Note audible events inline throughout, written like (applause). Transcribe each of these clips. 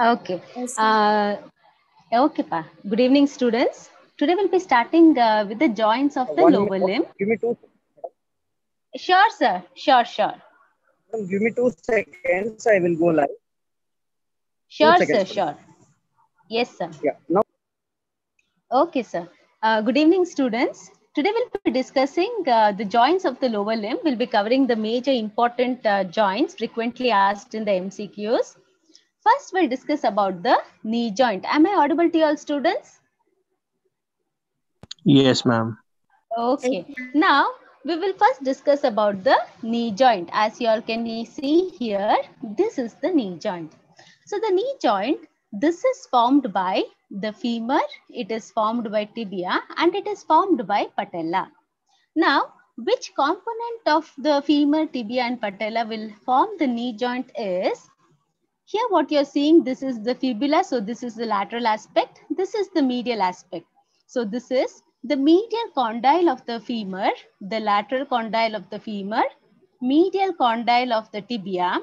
Okay. Yes. Uh, okay, pa. Good evening, students. Today we'll be starting uh, with the joints of the One lower minute. limb. Give me two. Sure, sir. Sure, sure. Give me two seconds. I will go live. Sure, sir. Sure. Yes, sir. Yeah. Now, Okay, sir. Uh, good evening, students. Today we'll be discussing uh, the joints of the lower limb. We'll be covering the major important uh, joints frequently asked in the MCQs. First, we'll discuss about the knee joint. Am I audible to all students? Yes, ma'am. Okay. Now we will first discuss about the knee joint. As you all can see here, this is the knee joint. So the knee joint, this is formed by the femur, it is formed by tibia, and it is formed by patella. Now, which component of the femur, tibia, and patella will form the knee joint is here what you're seeing, this is the fibula. So this is the lateral aspect. This is the medial aspect. So this is the medial condyle of the femur, the lateral condyle of the femur, medial condyle of the tibia,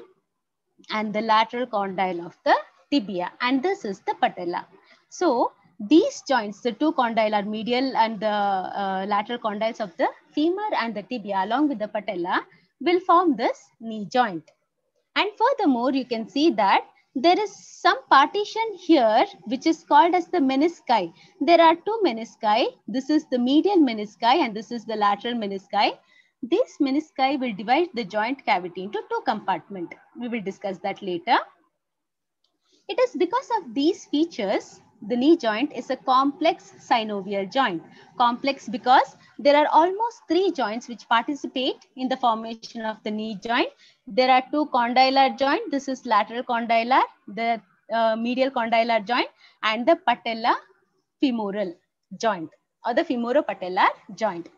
and the lateral condyle of the tibia. And this is the patella. So these joints, the two condyle are medial and the uh, lateral condyles of the femur and the tibia along with the patella will form this knee joint. And furthermore, you can see that there is some partition here which is called as the menisci. There are two menisci. This is the medial menisci and this is the lateral menisci. This menisci will divide the joint cavity into two compartments. We will discuss that later. It is because of these features, the knee joint is a complex synovial joint. Complex because there are almost three joints which participate in the formation of the knee joint. There are two condylar joint. This is lateral condylar, the uh, medial condylar joint, and the patella femoral joint or the femoropatellar joint.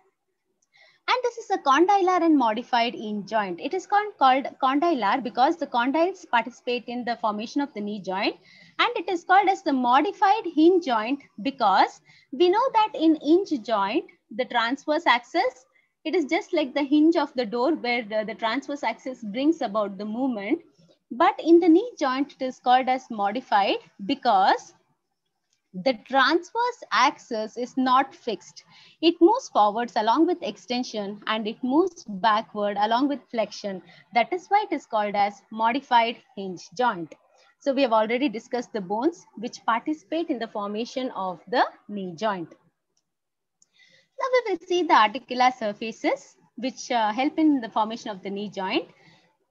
And this is a condylar and modified hinge joint. It is called, called condylar because the condyles participate in the formation of the knee joint. And it is called as the modified hinge joint because we know that in hinge joint, the transverse axis, it is just like the hinge of the door where the, the transverse axis brings about the movement. But in the knee joint, it is called as modified because the transverse axis is not fixed. It moves forwards along with extension and it moves backward along with flexion. That is why it is called as modified hinge joint. So we have already discussed the bones which participate in the formation of the knee joint. Now we will see the articular surfaces which uh, help in the formation of the knee joint.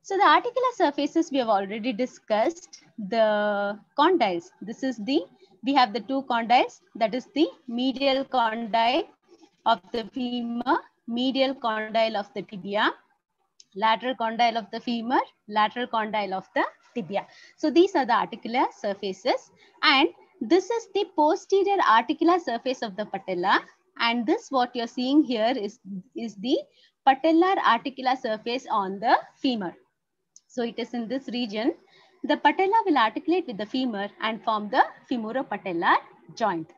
So the articular surfaces we have already discussed the condyles. This is the we have the two condyles that is the medial condyle of the femur, medial condyle of the tibia, lateral condyle of the femur, lateral condyle of the tibia. So these are the articular surfaces and this is the posterior articular surface of the patella and this what you're seeing here is, is the patellar articular surface on the femur. So it is in this region the patella will articulate with the femur and form the femoropatellar joint.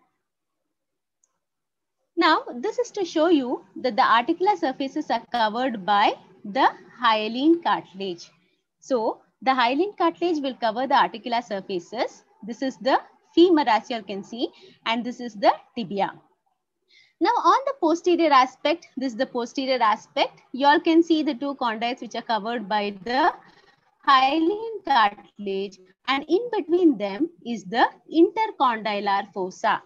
Now, this is to show you that the articular surfaces are covered by the hyaline cartilage. So, the hyaline cartilage will cover the articular surfaces. This is the femur as you can see and this is the tibia. Now on the posterior aspect, this is the posterior aspect. You all can see the two condyles which are covered by the hyaline cartilage and in between them is the intercondylar fossa.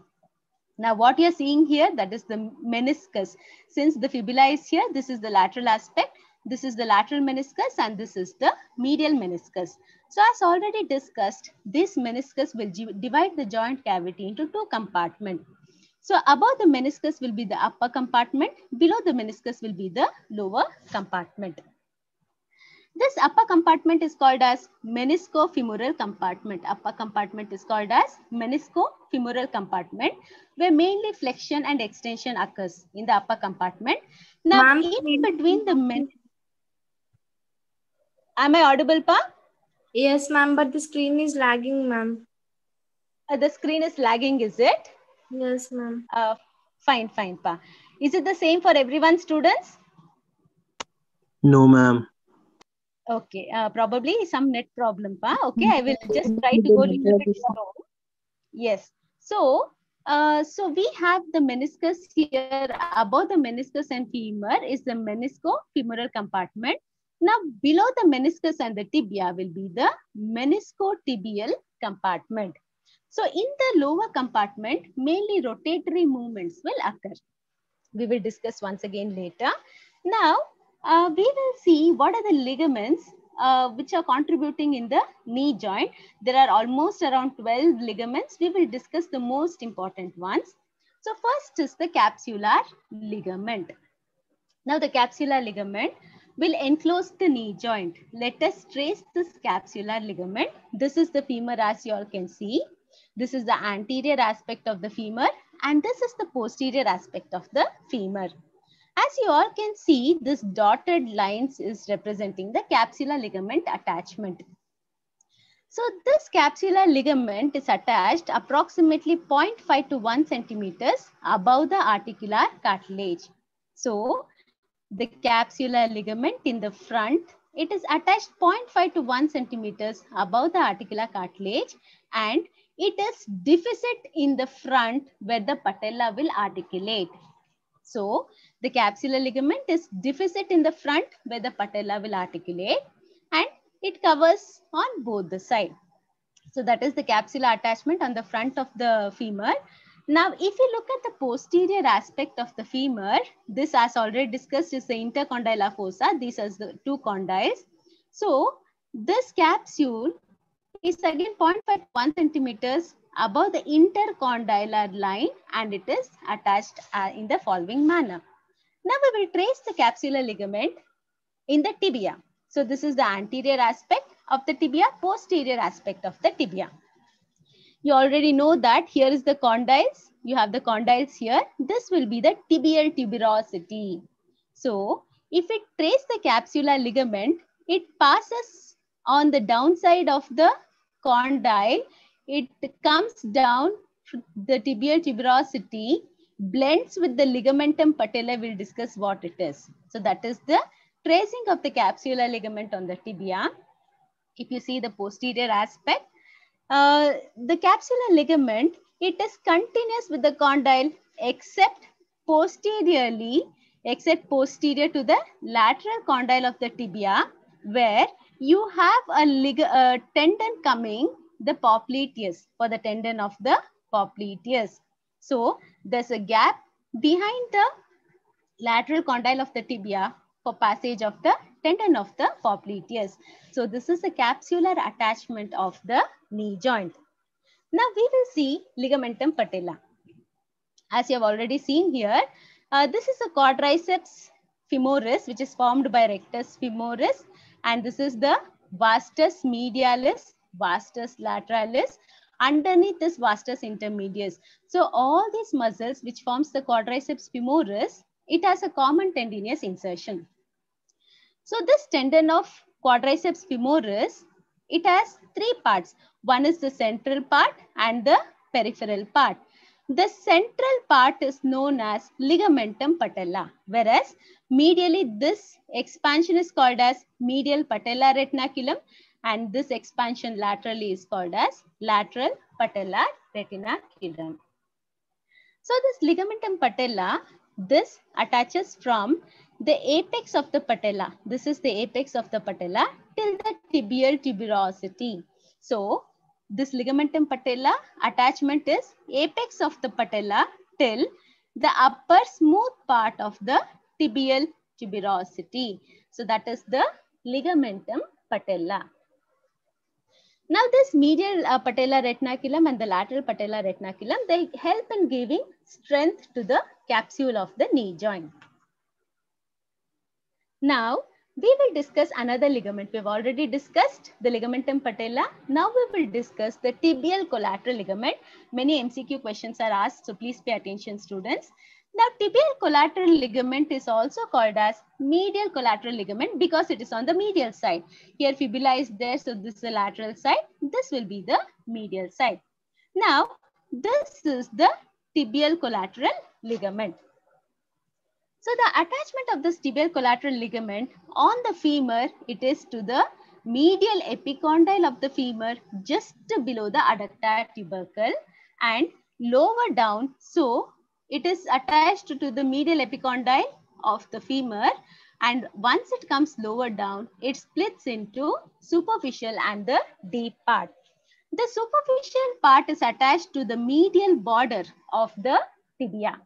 Now what you're seeing here, that is the meniscus. Since the fibula is here, this is the lateral aspect, this is the lateral meniscus and this is the medial meniscus. So as already discussed, this meniscus will divide the joint cavity into two compartments. So above the meniscus will be the upper compartment, below the meniscus will be the lower compartment. This upper compartment is called as meniscofemoral compartment. Upper compartment is called as meniscofemoral compartment, where mainly flexion and extension occurs in the upper compartment. Now, in between the men, am I audible, Pa? Yes, ma'am, but the screen is lagging, ma'am. Uh, the screen is lagging, is it? Yes, ma'am. Uh, fine, fine, Pa. Is it the same for everyone, students? No, ma'am. Okay, uh, probably some net problem. Pa. Okay, I will just try to go a little bit slow. Yes. So, uh, so we have the meniscus here. Above the meniscus and femur is the menisco-femoral compartment. Now, below the meniscus and the tibia will be the meniscotibial compartment. So, in the lower compartment, mainly rotatory movements will occur. We will discuss once again later. Now, uh, we will see what are the ligaments uh, which are contributing in the knee joint. There are almost around 12 ligaments. We will discuss the most important ones. So first is the capsular ligament. Now the capsular ligament will enclose the knee joint. Let us trace this capsular ligament. This is the femur as you all can see. This is the anterior aspect of the femur and this is the posterior aspect of the femur. As you all can see, this dotted lines is representing the capsular ligament attachment. So this capsular ligament is attached approximately 0.5 to 1 centimeters above the articular cartilage. So the capsular ligament in the front, it is attached 0.5 to 1 centimeters above the articular cartilage and it is deficit in the front where the patella will articulate. So the capsular ligament is deficit in the front where the patella will articulate and it covers on both the side. So that is the capsular attachment on the front of the femur. Now, if you look at the posterior aspect of the femur, this as already discussed is the intercondylar fossa. These are the two condyles. So this capsule is again 0.51 centimeters above the intercondylar line and it is attached uh, in the following manner. Now we will trace the capsular ligament in the tibia. So this is the anterior aspect of the tibia, posterior aspect of the tibia. You already know that here is the condyles. You have the condyles here. This will be the tibial tuberosity. So if it trace the capsular ligament, it passes on the downside of the condyle it comes down the tibial tuberosity blends with the ligamentum patella we'll discuss what it is so that is the tracing of the capsular ligament on the tibia if you see the posterior aspect uh, the capsular ligament it is continuous with the condyle except posteriorly except posterior to the lateral condyle of the tibia where you have a, a tendon coming the popliteus for the tendon of the popliteus. So there's a gap behind the lateral condyle of the tibia for passage of the tendon of the popliteus. So this is a capsular attachment of the knee joint. Now we will see ligamentum patella. As you have already seen here, uh, this is a quadriceps femoris which is formed by rectus femoris and this is the vastus medialis vastus lateralis. Underneath this vastus intermedius. So all these muscles which forms the quadriceps femoris, it has a common tendinous insertion. So this tendon of quadriceps femoris, it has three parts. One is the central part and the peripheral part. The central part is known as ligamentum patella, whereas medially this expansion is called as medial patella retinaculum and this expansion laterally is called as lateral patellar retinaculum. So this ligamentum patella, this attaches from the apex of the patella. This is the apex of the patella till the tibial tuberosity. So this ligamentum patella attachment is apex of the patella till the upper smooth part of the tibial tuberosity. So that is the ligamentum patella. Now this medial uh, patella retinaculum and the lateral patella retinaculum, they help in giving strength to the capsule of the knee joint. Now we will discuss another ligament. We've already discussed the ligamentum patella. Now we will discuss the tibial collateral ligament. Many MCQ questions are asked, so please pay attention students. Now, tibial collateral ligament is also called as medial collateral ligament because it is on the medial side. Here fibula is there, so this is the lateral side. This will be the medial side. Now, this is the tibial collateral ligament. So the attachment of this tibial collateral ligament on the femur, it is to the medial epicondyle of the femur just below the adductor tubercle and lower down. So it is attached to the medial epicondyle of the femur and once it comes lower down, it splits into superficial and the deep part. The superficial part is attached to the medial border of the tibia.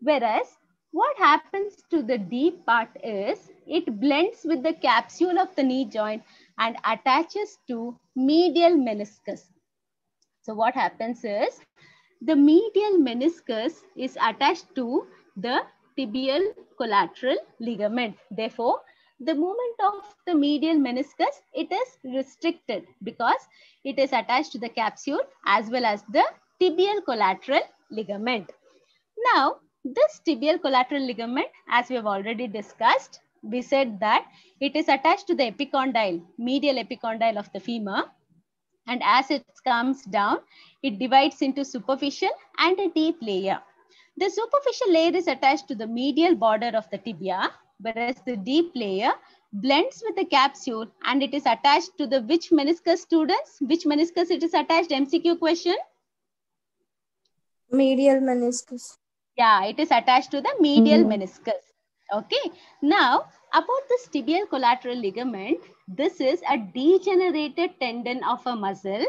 Whereas what happens to the deep part is it blends with the capsule of the knee joint and attaches to medial meniscus. So what happens is the medial meniscus is attached to the tibial collateral ligament. Therefore, the movement of the medial meniscus, it is restricted because it is attached to the capsule as well as the tibial collateral ligament. Now, this tibial collateral ligament, as we have already discussed, we said that it is attached to the epicondyle, medial epicondyle of the femur. And as it comes down, it divides into superficial and a deep layer. The superficial layer is attached to the medial border of the tibia, whereas the deep layer blends with the capsule and it is attached to the which meniscus students? Which meniscus it is attached? MCQ question? Medial meniscus. Yeah, it is attached to the medial Mhm. meniscus. Okay. Now, about this tibial collateral ligament, this is a degenerated tendon of a muscle.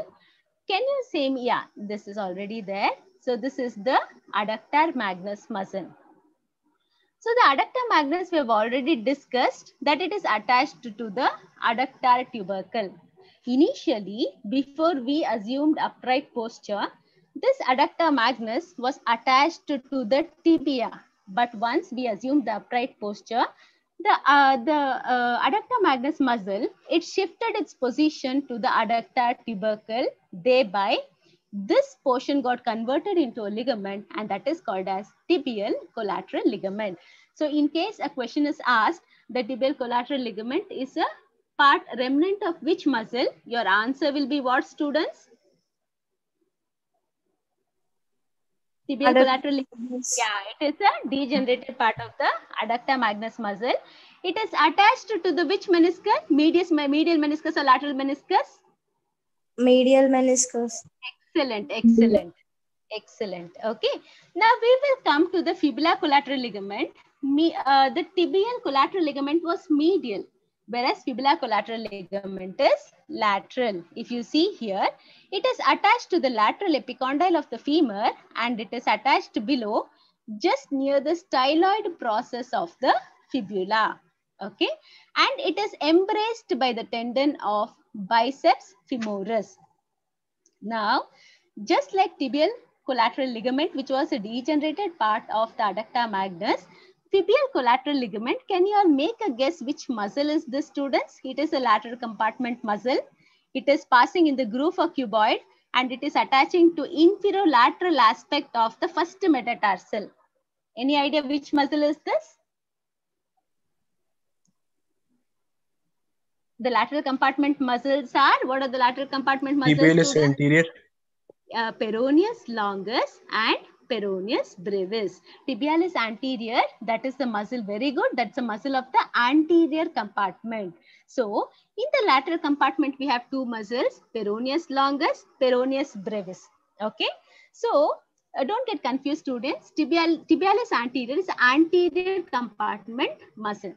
Can you say? Yeah, this is already there. So this is the adductor magnus muscle. So the adductor magnus we have already discussed that it is attached to the adductor tubercle. Initially, before we assumed upright posture, this adductor magnus was attached to the tibia. But once we assumed the upright posture, the, uh, the uh, adductor magnus muscle, it shifted its position to the adductor tubercle, thereby this portion got converted into a ligament and that is called as tibial collateral ligament. So in case a question is asked, the tibial collateral ligament is a part remnant of which muscle? Your answer will be what students? Tibial collateral ligament. Yeah, it is a degenerated part of the adductor magnus muscle. It is attached to the which meniscus? Medius, medial meniscus or lateral meniscus? Medial meniscus. Excellent, excellent, excellent. Okay. Now we will come to the fibula collateral ligament. Me, uh, the tibial collateral ligament was medial, whereas fibula collateral ligament is lateral. If you see here, it is attached to the lateral epicondyle of the femur and it is attached below just near the styloid process of the fibula. Okay. And it is embraced by the tendon of biceps femoris. Now, just like tibial collateral ligament, which was a degenerated part of the adductor magnus, tibial collateral ligament, can you all make a guess which muscle is this, students? It is a lateral compartment muscle. It is passing in the groove of cuboid and it is attaching to inferolateral aspect of the first metatarsal. Any idea which muscle is this? The lateral compartment muscles are, what are the lateral compartment muscles? Tibialis anterior. uh, peroneus longus and peroneus brevis. Tibialis anterior, that is the muscle, very good. That's the muscle of the anterior compartment. So, in the lateral compartment, we have two muscles, peroneus longus, peroneus brevis. Okay. So, uh, don't get confused, students. Tibial, tibialis anterior is anterior compartment muscle.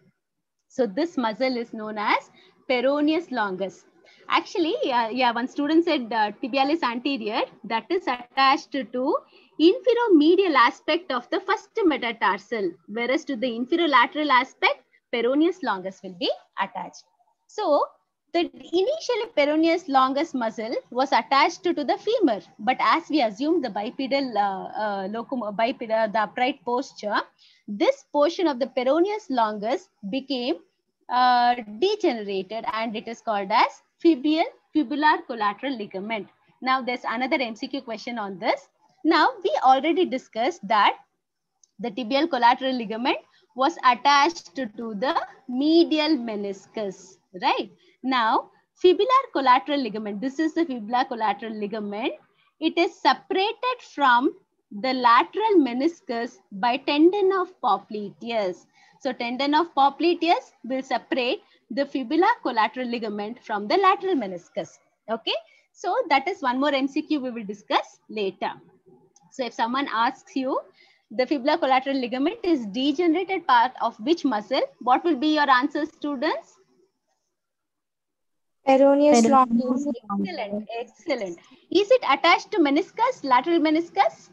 So, this muscle is known as peroneus longus. Actually, yeah, one student said uh, tibialis anterior that is attached to inferomedial aspect of the first metatarsal, whereas to the inferolateral aspect, peroneus longus will be attached. So, the initially peroneus longus muscle was attached to the femur, but as we assumed the bipedal uh, uh, locum bipedal the upright posture, this portion of the peroneus longus became uh, degenerated and it is called as fibular fibular collateral ligament. Now there's another MCQ question on this. Now we already discussed that the tibial collateral ligament was attached to the medial meniscus, right? Now fibular collateral ligament, this is the fibular collateral ligament. It is separated from the lateral meniscus by tendon of popliteus. So tendon of popliteus will separate the fibular collateral ligament from the lateral meniscus. Okay. So that is one more MCQ we will discuss later. So if someone asks you, the fibula collateral ligament is degenerated part of which muscle? What will be your answer, students? Erroneous Peroneus long. Excellent, excellent. Is it attached to meniscus, lateral meniscus?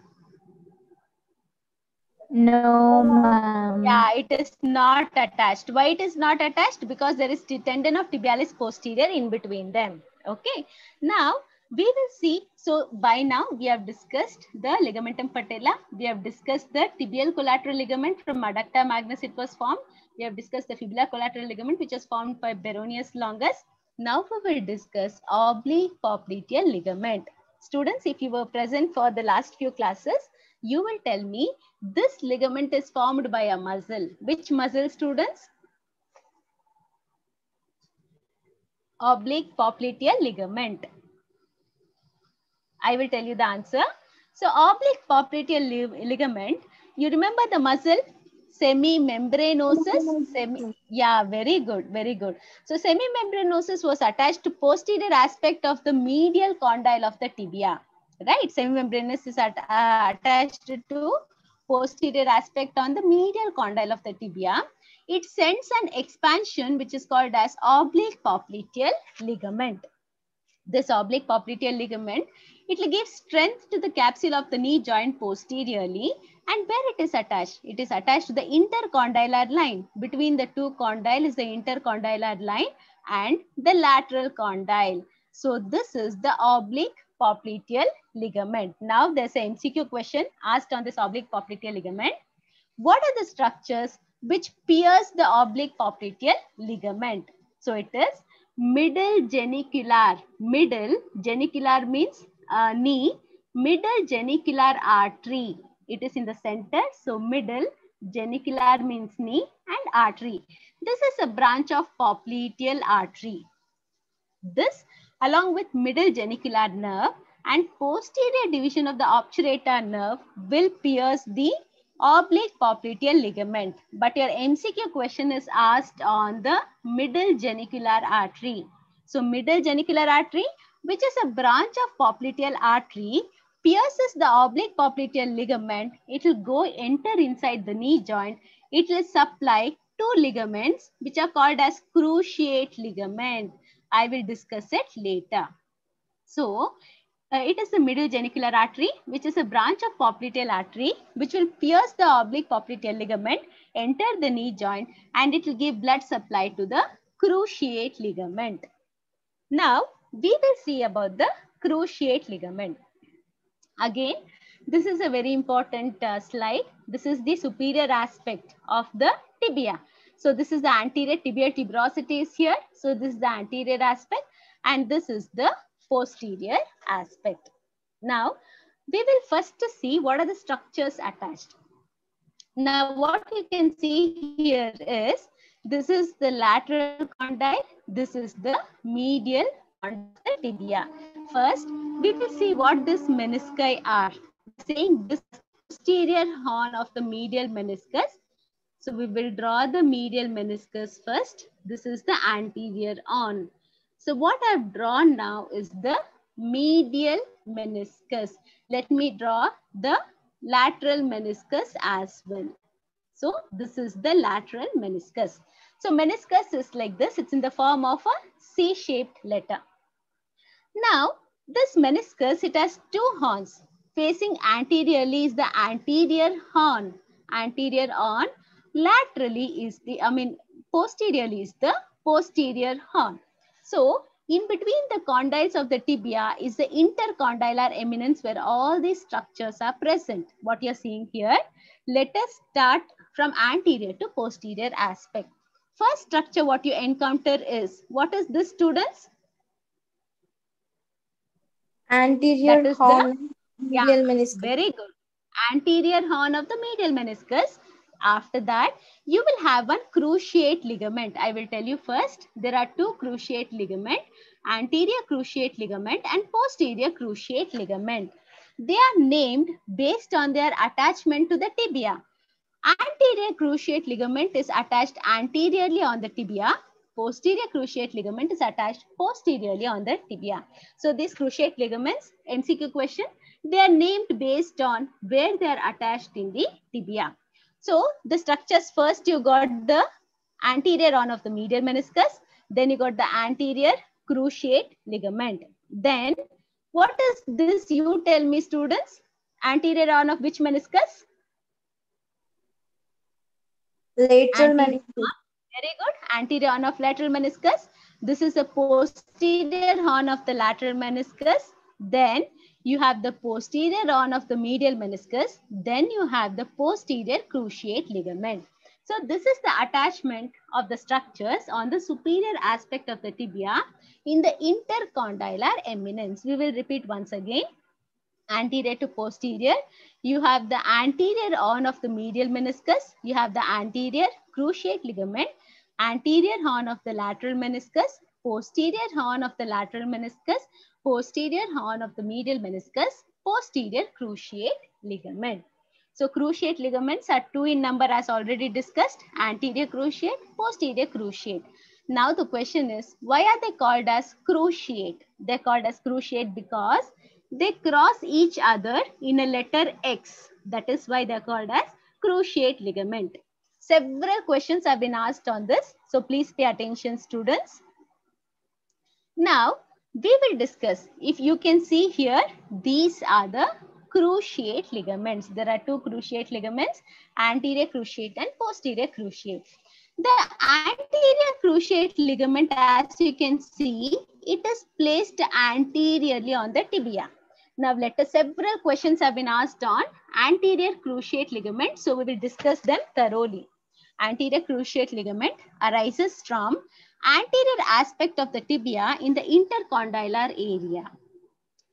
No, ma'am. Yeah, it is not attached. Why it is not attached? Because there is the tendon of tibialis posterior in between them. Okay. Now we will see. So by now we have discussed the ligamentum patella. We have discussed the tibial collateral ligament from adductor magnus. It was formed. We have discussed the fibula collateral ligament, which was formed by peroneus longus. Now we will discuss oblique popliteal ligament. Students, if you were present for the last few classes, you will tell me this ligament is formed by a muscle. Which muscle, students? Oblique popliteal ligament. I will tell you the answer. So oblique popliteal li ligament, you remember the muscle? Semimembranosus. Semi yeah, very good, very good. So semimembranosus was attached to posterior aspect of the medial condyle of the tibia. Right, semimembranous is at, uh, attached to posterior aspect on the medial condyle of the tibia. It sends an expansion which is called as oblique popliteal ligament. This oblique popliteal ligament, it will give strength to the capsule of the knee joint posteriorly and where it is attached? It is attached to the intercondylar line. Between the two condyle is the intercondylar line and the lateral condyle. So this is the oblique popliteal ligament. Now there's an MCQ question asked on this oblique popliteal ligament. What are the structures which pierce the oblique popliteal ligament? So it is middle genicular. Middle genicular means uh, knee. Middle genicular artery. It is in the center. So middle genicular means knee and artery. This is a branch of popliteal artery. This along with middle genicular nerve and posterior division of the obturator nerve will pierce the oblique popliteal ligament. But your MCQ question is asked on the middle genicular artery. So middle genicular artery, which is a branch of popliteal artery, pierces the oblique popliteal ligament. It will go enter inside the knee joint. It will supply two ligaments which are called as cruciate ligament. I will discuss it later. So uh, it is the middle genicular artery, which is a branch of popliteal artery, which will pierce the oblique popliteal ligament, enter the knee joint, and it will give blood supply to the cruciate ligament. Now, we will see about the cruciate ligament. Again, this is a very important uh, slide. This is the superior aspect of the tibia. So this is the anterior tibial tuberosity is here. So this is the anterior aspect and this is the posterior aspect. Now, we will first see what are the structures attached. Now, what you can see here is, this is the lateral condyle, this is the medial condyle tibia. First, we will see what these menisci are. Saying this posterior horn of the medial meniscus. So we will draw the medial meniscus first. This is the anterior horn. So what I've drawn now is the medial meniscus. Let me draw the lateral meniscus as well. So this is the lateral meniscus. So meniscus is like this. It's in the form of a C-shaped letter. Now this meniscus, it has two horns. Facing anteriorly is the anterior horn. Anterior horn. Laterally is the, I mean, posteriorly is the posterior horn. So in between the condyles of the tibia is the intercondylar eminence where all these structures are present. What you're seeing here. Let us start from anterior to posterior aspect. First structure what you encounter is, what is this students? Anterior is the- horn. Yeah, medial meniscus. Very good. Anterior horn of the medial meniscus. After that, you will have one cruciate ligament. I will tell you first. There are two cruciate ligament, anterior cruciate ligament and posterior cruciate ligament. They are named based on their attachment to the tibia. Anterior cruciate ligament is attached anteriorly on the tibia. Posterior cruciate ligament is attached posteriorly on the tibia. So these cruciate ligaments, MCQ question, they are named based on where they are attached in the tibia. So the structures first you got the anterior horn of the medial meniscus, then you got the anterior cruciate ligament. Then what is this you tell me students? Anterior horn of which meniscus? Lateral meniscus. Very good. Anterior horn of lateral meniscus. This is the posterior horn of the lateral meniscus. Then you have the posterior horn of the medial meniscus. Then you have the posterior cruciate ligament. So this is the attachment of the structures on the superior aspect of the tibia in the intercondylar eminence. We will repeat once again. Anterior to posterior, you have the anterior horn of the medial meniscus, you have the anterior cruciate ligament, anterior horn of the lateral meniscus, posterior horn of the lateral meniscus, posterior horn of the medial meniscus, posterior cruciate ligament. So cruciate ligaments are two in number as already discussed, anterior cruciate, posterior cruciate. Now the question is, why are they called as cruciate? They're called as cruciate because they cross each other in a letter X. That is why they're called as cruciate ligament. Several questions have been asked on this. So please pay attention students. Now we will discuss, if you can see here, these are the cruciate ligaments. There are two cruciate ligaments, anterior cruciate and posterior cruciate. The anterior cruciate ligament, as you can see, it is placed anteriorly on the tibia. Now, let us several questions have been asked on anterior cruciate ligament. So, we will discuss them thoroughly. Anterior cruciate ligament arises from anterior aspect of the tibia in the intercondylar area.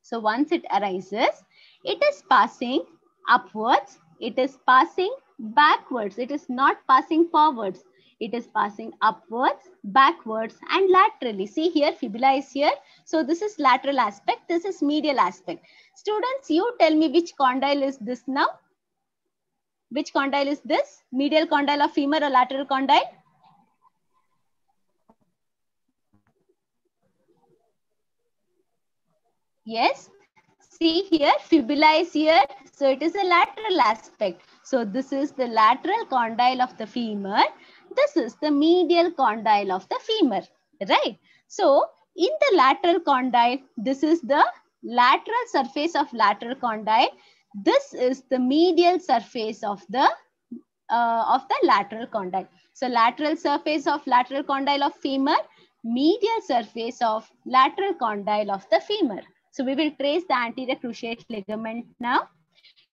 So, once it arises, it is passing upwards, it is passing backwards, it is not passing forwards. It is passing upwards, backwards and laterally. See here, fibula is here. So this is lateral aspect, this is medial aspect. Students, you tell me which condyle is this now? Which condyle is this? Medial condyle of femur or lateral condyle? Yes. See here, fibula is here. So it is a lateral aspect. So this is the lateral condyle of the femur. This is the medial condyle of the femur, right? So in the lateral condyle, this is the lateral surface of lateral condyle. This is the medial surface of the uh, of the lateral condyle. So lateral surface of lateral condyle of femur, medial surface of lateral condyle of the femur. So we will trace the anterior cruciate ligament now.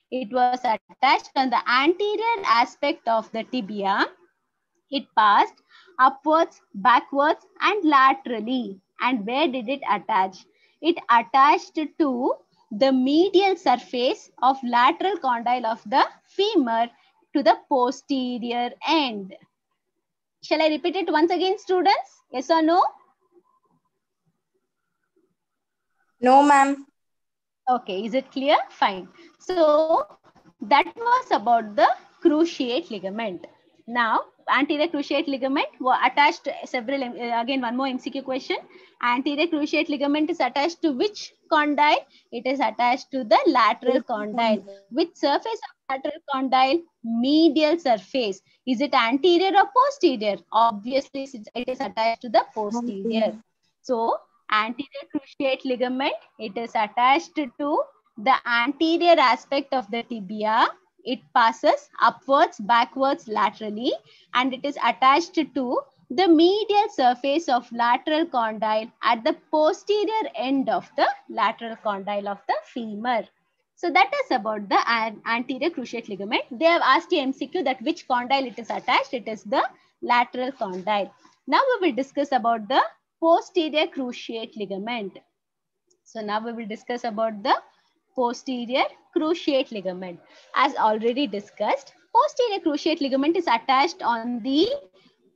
It was attached on the anterior aspect of the tibia. It passed upwards, backwards and laterally. And where did it attach? It attached to the medial surface of lateral condyle of the femur to the posterior end. Shall I repeat it once again, students? Yes or no? No, ma'am. Okay, is it clear? Fine. So that was about the cruciate ligament. Now, anterior cruciate ligament were attached several, uh, again, one more MCQ question. Anterior cruciate ligament is attached to which condyle? It is attached to the lateral condyle. Which surface of lateral condyle? Medial surface. Is it anterior or posterior? Obviously, it is attached to the posterior. So, anterior cruciate ligament, it is attached to the anterior aspect of the tibia. It passes upwards, backwards, laterally, and it is attached to the medial surface of lateral condyle at the posterior end of the lateral condyle of the femur. So that is about the anterior cruciate ligament. They have asked you MCQ that which condyle it is attached. It is the lateral condyle. Now we will discuss about the posterior cruciate ligament. So now we will discuss about the posterior cruciate ligament. As already discussed, posterior cruciate ligament is attached on the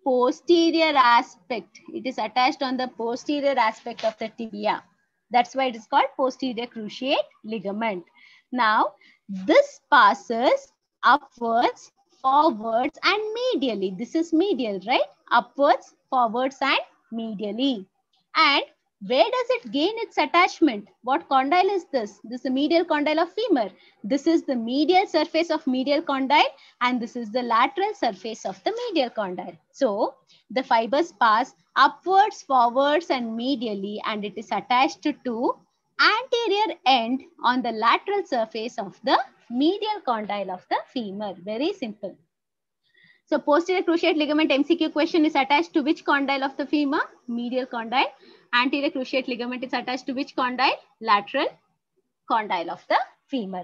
posterior aspect. It is attached on the posterior aspect of the tibia. That's why it is called posterior cruciate ligament. Now, this passes upwards, forwards, and medially. This is medial, right? Upwards, forwards, and medially. And where does it gain its attachment? What condyle is this? This is the medial condyle of femur. This is the medial surface of medial condyle and this is the lateral surface of the medial condyle. So the fibers pass upwards, forwards and medially and it is attached to anterior end on the lateral surface of the medial condyle of the femur. Very simple. So posterior cruciate ligament MCQ question is attached to which condyle of the femur? Medial condyle anterior cruciate ligament is attached to which condyle? Lateral condyle of the femur.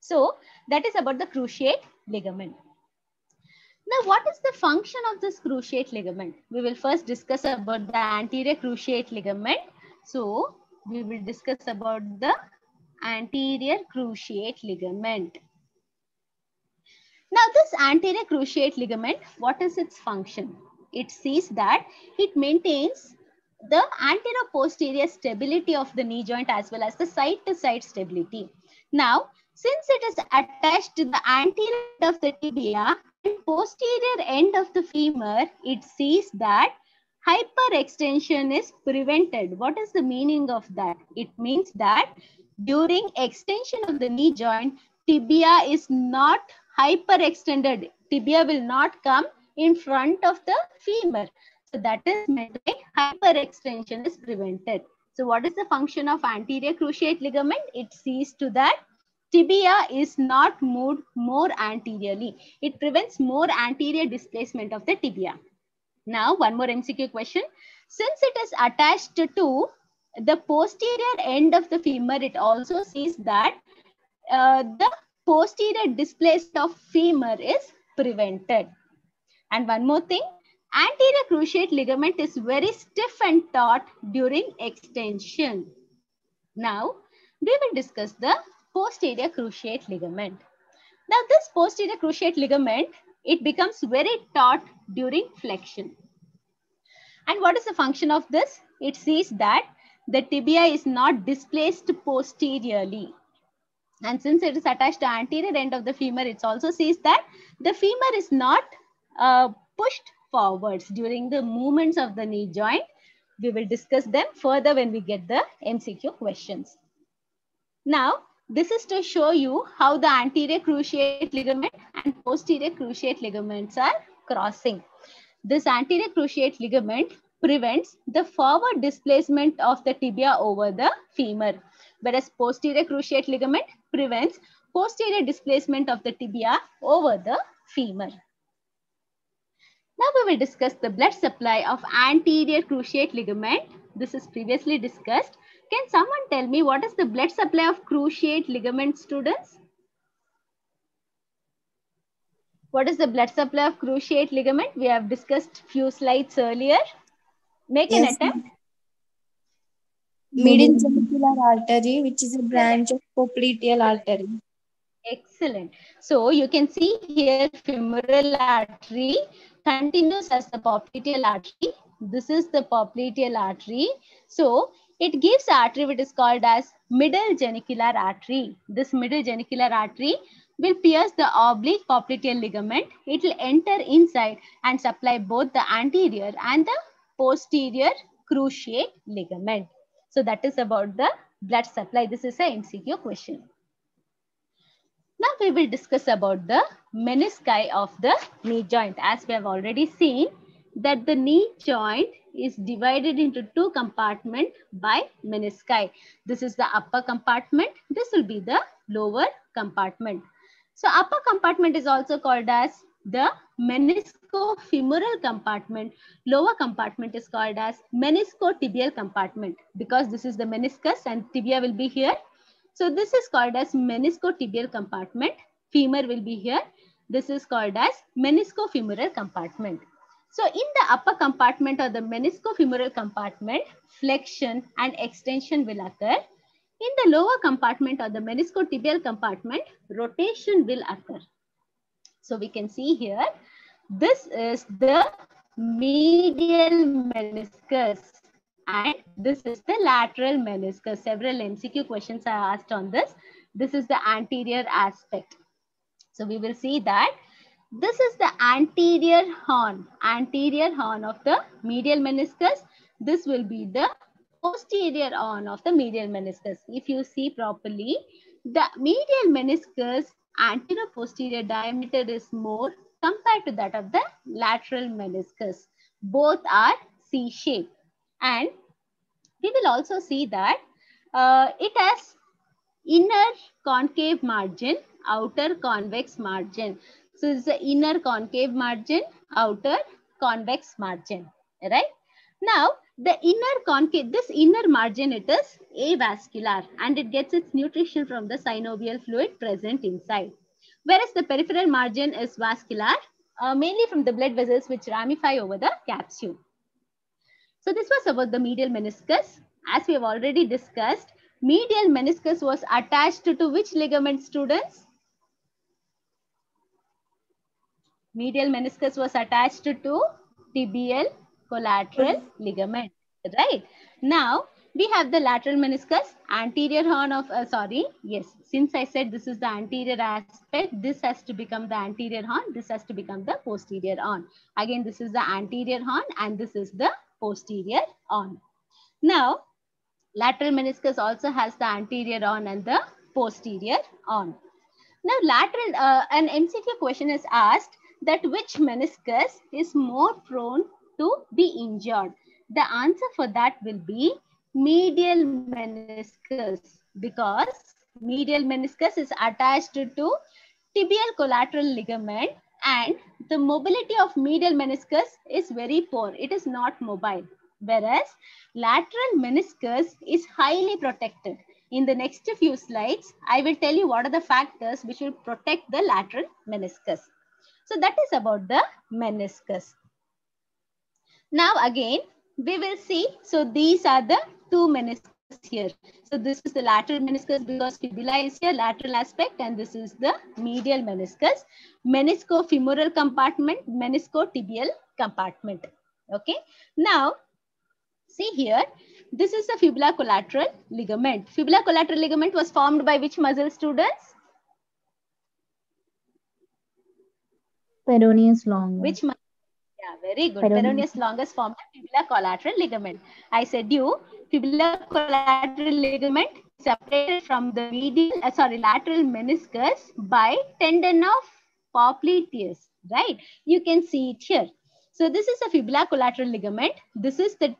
So that is about the cruciate ligament. Now, what is the function of this cruciate ligament? We will first discuss about the anterior cruciate ligament. So we will discuss about the anterior cruciate ligament. Now this anterior cruciate ligament, what is its function? It sees that it maintains the anterior posterior stability of the knee joint as well as the side to side stability. Now, since it is attached to the anterior end of the tibia and posterior end of the femur, it sees that hyperextension is prevented. What is the meaning of that? It means that during extension of the knee joint, tibia is not hyperextended. Tibia will not come in front of the femur. So that is meant by hyperextension is prevented. So what is the function of anterior cruciate ligament? It sees to that tibia is not moved more anteriorly. It prevents more anterior displacement of the tibia. Now one more MCQ question. Since it is attached to the posterior end of the femur, it also sees that uh, the posterior displacement of femur is prevented. And one more thing, Anterior cruciate ligament is very stiff and taut during extension. Now, we will discuss the posterior cruciate ligament. Now, this posterior cruciate ligament, it becomes very taut during flexion. And what is the function of this? It sees that the tibia is not displaced posteriorly. And since it is attached to anterior end of the femur, it also sees that the femur is not uh, pushed forwards during the movements of the knee joint. We will discuss them further when we get the MCQ questions. Now, this is to show you how the anterior cruciate ligament and posterior cruciate ligaments are crossing. This anterior cruciate ligament prevents the forward displacement of the tibia over the femur, whereas posterior cruciate ligament prevents posterior displacement of the tibia over the femur. Now we will discuss the blood supply of anterior cruciate ligament. This is previously discussed. Can someone tell me what is the blood supply of cruciate ligament students? What is the blood supply of cruciate ligament? We have discussed few slides earlier. Make an attempt. Middle artery, which is a branch of popliteal artery. Excellent. So you can see here femoral artery continues as the popliteal artery. This is the popliteal artery. So it gives artery which is called as middle genicular artery. This middle genicular artery will pierce the oblique popliteal ligament. It will enter inside and supply both the anterior and the posterior cruciate ligament. So that is about the blood supply. This is a MCQ question. Now we will discuss about the menisci of the knee joint. As we have already seen that the knee joint is divided into two compartments by menisci. This is the upper compartment. This will be the lower compartment. So upper compartment is also called as the meniscofemoral compartment. Lower compartment is called as meniscotibial compartment because this is the meniscus and tibia will be here. So this is called as meniscotibial compartment. Femur will be here. This is called as meniscofemoral compartment. So in the upper compartment or the meniscofemoral compartment, flexion and extension will occur. In the lower compartment or the meniscotibial compartment, rotation will occur. So we can see here, this is the medial meniscus and this is the lateral meniscus. Several MCQ questions are asked on this. This is the anterior aspect. So we will see that this is the anterior horn, anterior horn of the medial meniscus. This will be the posterior horn of the medial meniscus. If you see properly, the medial meniscus anterior posterior diameter is more compared to that of the lateral meniscus. Both are C-shaped. And we will also see that uh, it has inner concave margin, outer convex margin. So it's the inner concave margin, outer convex margin, right? Now, the inner concave, this inner margin, it is avascular and it gets its nutrition from the synovial fluid present inside. Whereas the peripheral margin is vascular, uh, mainly from the blood vessels which ramify over the capsule. So this was about the medial meniscus. As we have already discussed, medial meniscus was attached to which ligament students? Medial meniscus was attached to tibial collateral ligament, right? Now, we have the lateral meniscus, anterior horn of, uh, sorry, yes, since I said this is the anterior aspect, this has to become the anterior horn, this has to become the posterior horn. Again, this is the anterior horn and this is the posterior horn. Now, lateral meniscus also has the anterior horn and the posterior horn. Now, lateral, uh, an MCQ question is asked that which meniscus is more prone to be injured? The answer for that will be medial meniscus because medial meniscus is attached to tibial collateral ligament and the mobility of medial meniscus is very poor. It is not mobile. Whereas lateral meniscus is highly protected. In the next few slides, I will tell you what are the factors which will protect the lateral meniscus. So that is about the meniscus. Now again, we will see. So these are the two meniscus here. So this is the lateral meniscus because fibula is here, lateral aspect, and this is the medial meniscus. Meniscofemoral compartment, meniscotibial compartment. Okay. Now, see here, this is the fibula collateral ligament. Fibula collateral ligament was formed by which muscle students? Peroneus longus. Which muscle? Very good. Peroneus longus formed the fibula collateral ligament. I said you, fibula collateral ligament separated from the medial, uh, sorry, lateral meniscus by tendon of popliteus, right? You can see it here. So this is a fibula collateral ligament. This is the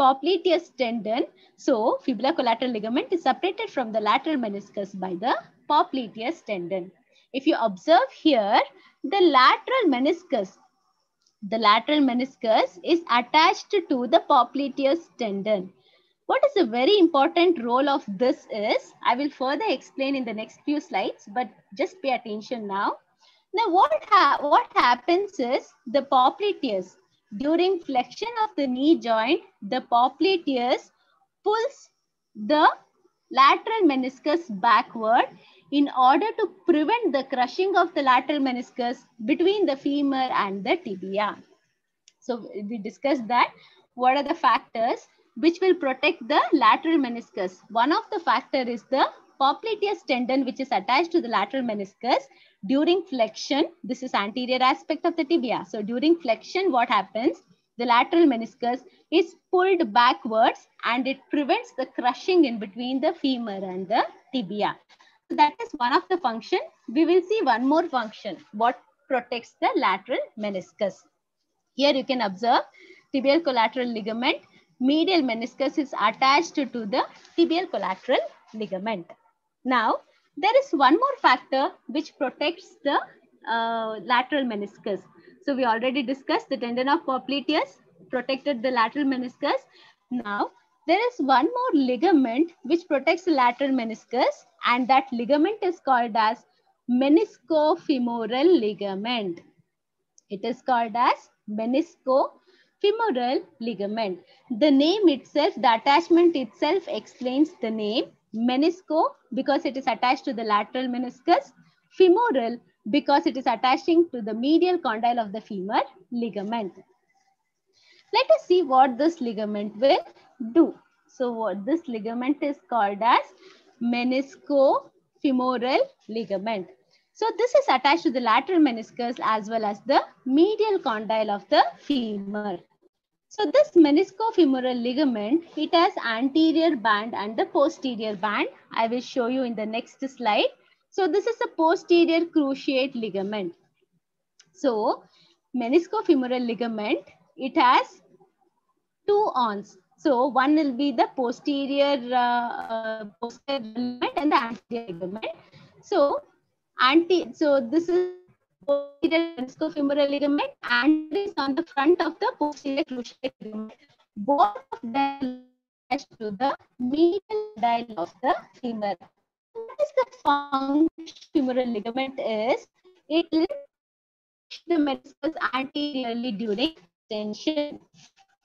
popliteus tendon. So fibula collateral ligament is separated from the lateral meniscus by the popliteus tendon. If you observe here, the lateral meniscus, the lateral meniscus is attached to the popliteus tendon. What is a very important role of this is, I will further explain in the next few slides, but just pay attention now. Now what, ha what happens is the popliteus, during flexion of the knee joint, the popliteus pulls the lateral meniscus backward in order to prevent the crushing of the lateral meniscus between the femur and the tibia. So we discussed that. What are the factors which will protect the lateral meniscus? One of the factor is the popliteus tendon which is attached to the lateral meniscus during flexion. This is anterior aspect of the tibia. So during flexion, what happens? The lateral meniscus is pulled backwards and it prevents the crushing in between the femur and the tibia. So that is one of the function. We will see one more function. What protects the lateral meniscus? Here you can observe tibial collateral ligament. Medial meniscus is attached to the tibial collateral ligament. Now, there is one more factor which protects the uh, lateral meniscus. So we already discussed the tendon of popliteus protected the lateral meniscus. Now, there is one more ligament which protects the lateral meniscus and that ligament is called as meniscofemoral ligament. It is called as meniscofemoral ligament. The name itself, the attachment itself explains the name menisco because it is attached to the lateral meniscus, femoral because it is attaching to the medial condyle of the femur ligament. Let us see what this ligament will do. So what this ligament is called as meniscofemoral ligament. So this is attached to the lateral meniscus as well as the medial condyle of the femur. So this meniscofemoral ligament, it has anterior band and the posterior band. I will show you in the next slide. So this is a posterior cruciate ligament. So meniscofemoral ligament, it has two arms. So one will be the posterior, uh, uh, posterior ligament and the anterior ligament. So anti, so this is posterior meniscofemoral ligament and is on the front of the posterior cruciate ligament. Both of them attach to the medial dial of the femur. What is the function femoral ligament is? It lifts the meniscus anteriorly during extension.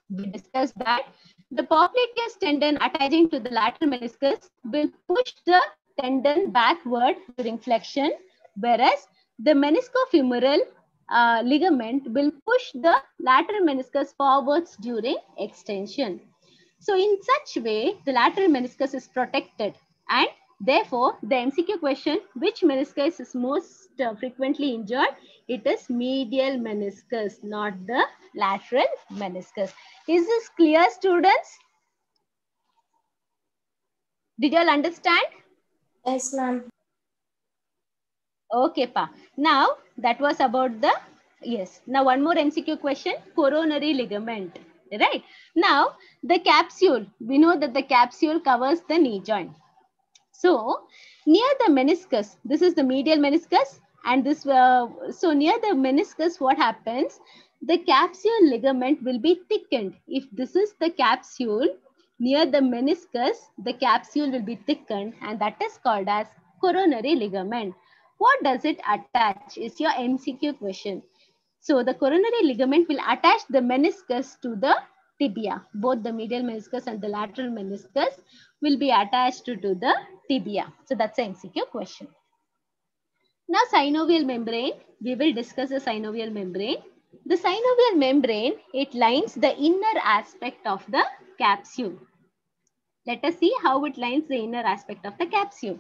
We discussed that the popliteus tendon attaching to the lateral meniscus will push the tendon backward during flexion, whereas the meniscofemoral uh, ligament will push the lateral meniscus forwards during extension. So in such way, the lateral meniscus is protected and therefore the MCQ question, which meniscus is most uh, frequently injured? It is medial meniscus, not the lateral meniscus. Is this clear students? Did you all understand? Yes, ma'am. Okay, pa. Now that was about the yes. Now one more MCQ question: coronary ligament. Right. Now the capsule. We know that the capsule covers the knee joint. So near the meniscus, this is the medial meniscus, and this uh, so near the meniscus, what happens? The capsule ligament will be thickened. If this is the capsule near the meniscus, the capsule will be thickened, and that is called as coronary ligament. What does it attach? Is your MCQ question. So the coronary ligament will attach the meniscus to the tibia. Both the medial meniscus and the lateral meniscus will be attached to, the tibia. So that's an MCQ question. Now synovial membrane, we will discuss the synovial membrane. The synovial membrane, it lines the inner aspect of the capsule. Let us see how it lines the inner aspect of the capsule.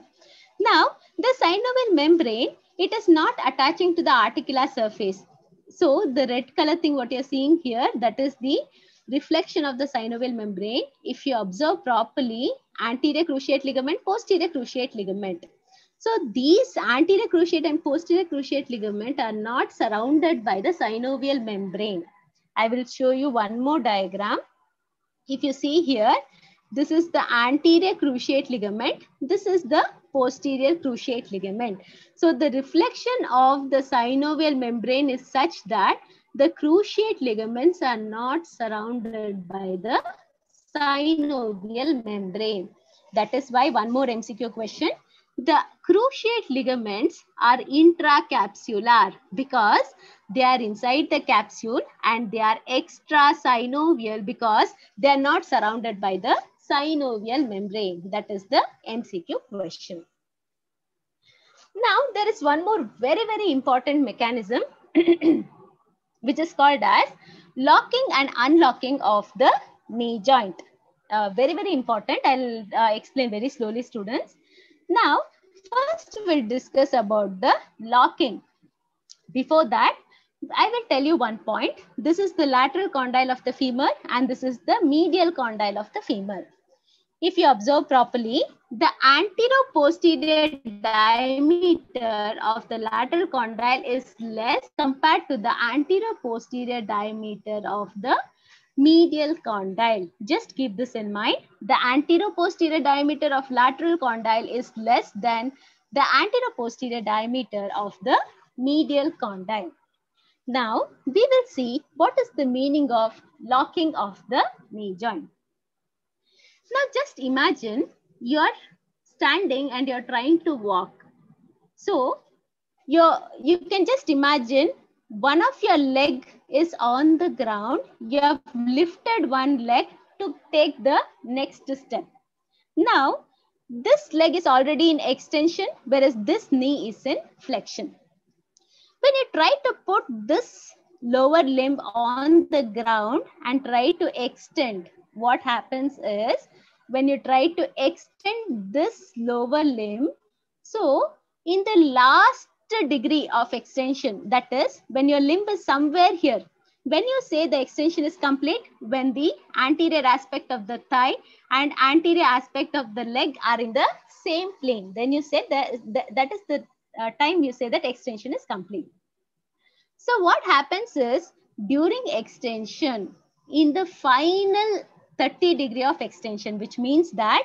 Now, the synovial membrane, it is not attaching to the articular surface. So, the red color thing what you're seeing here, that is the reflection of the synovial membrane. If you observe properly, anterior cruciate ligament, posterior cruciate ligament. So, these anterior cruciate and posterior cruciate ligament are not surrounded by the synovial membrane. I will show you one more diagram. If you see here, this is the anterior cruciate ligament. This is the posterior cruciate ligament. So the reflection of the synovial membrane is such that the cruciate ligaments are not surrounded by the synovial membrane. That is why one more MCQ question. The cruciate ligaments are intracapsular because they are inside the capsule and they are extra synovial because they are not surrounded by the synovial membrane. That is the MCQ question. Now, there is one more very, very important mechanism (clears throat) which is called as locking and unlocking of the knee joint. Uh, very, very important. I'll uh, explain very slowly, students. Now, first we'll discuss about the locking. Before that, I will tell you one point. This is the lateral condyle of the femur and this is the medial condyle of the femur. If you observe properly, the anteroposterior diameter of the lateral condyle is less compared to the anteroposterior diameter of the medial condyle. Just keep this in mind. The anteroposterior diameter of lateral condyle is less than the anteroposterior diameter of the medial condyle. Now, we will see what is the meaning of locking of the knee joint. Now, just imagine you're standing and you're trying to walk. So, you're, you can just imagine one of your leg is on the ground. You have lifted one leg to take the next step. Now, this leg is already in extension, whereas this knee is in flexion. When you try to put this lower limb on the ground and try to extend, what happens is when you try to extend this lower limb, So in the last degree of extension, that is when your limb is somewhere here, when you say the extension is complete, when the anterior aspect of the thigh and anterior aspect of the leg are in the same plane, then you say that, that, that is the uh, time you say that extension is complete. So what happens is during extension, in the final 30 degree of extension, which means that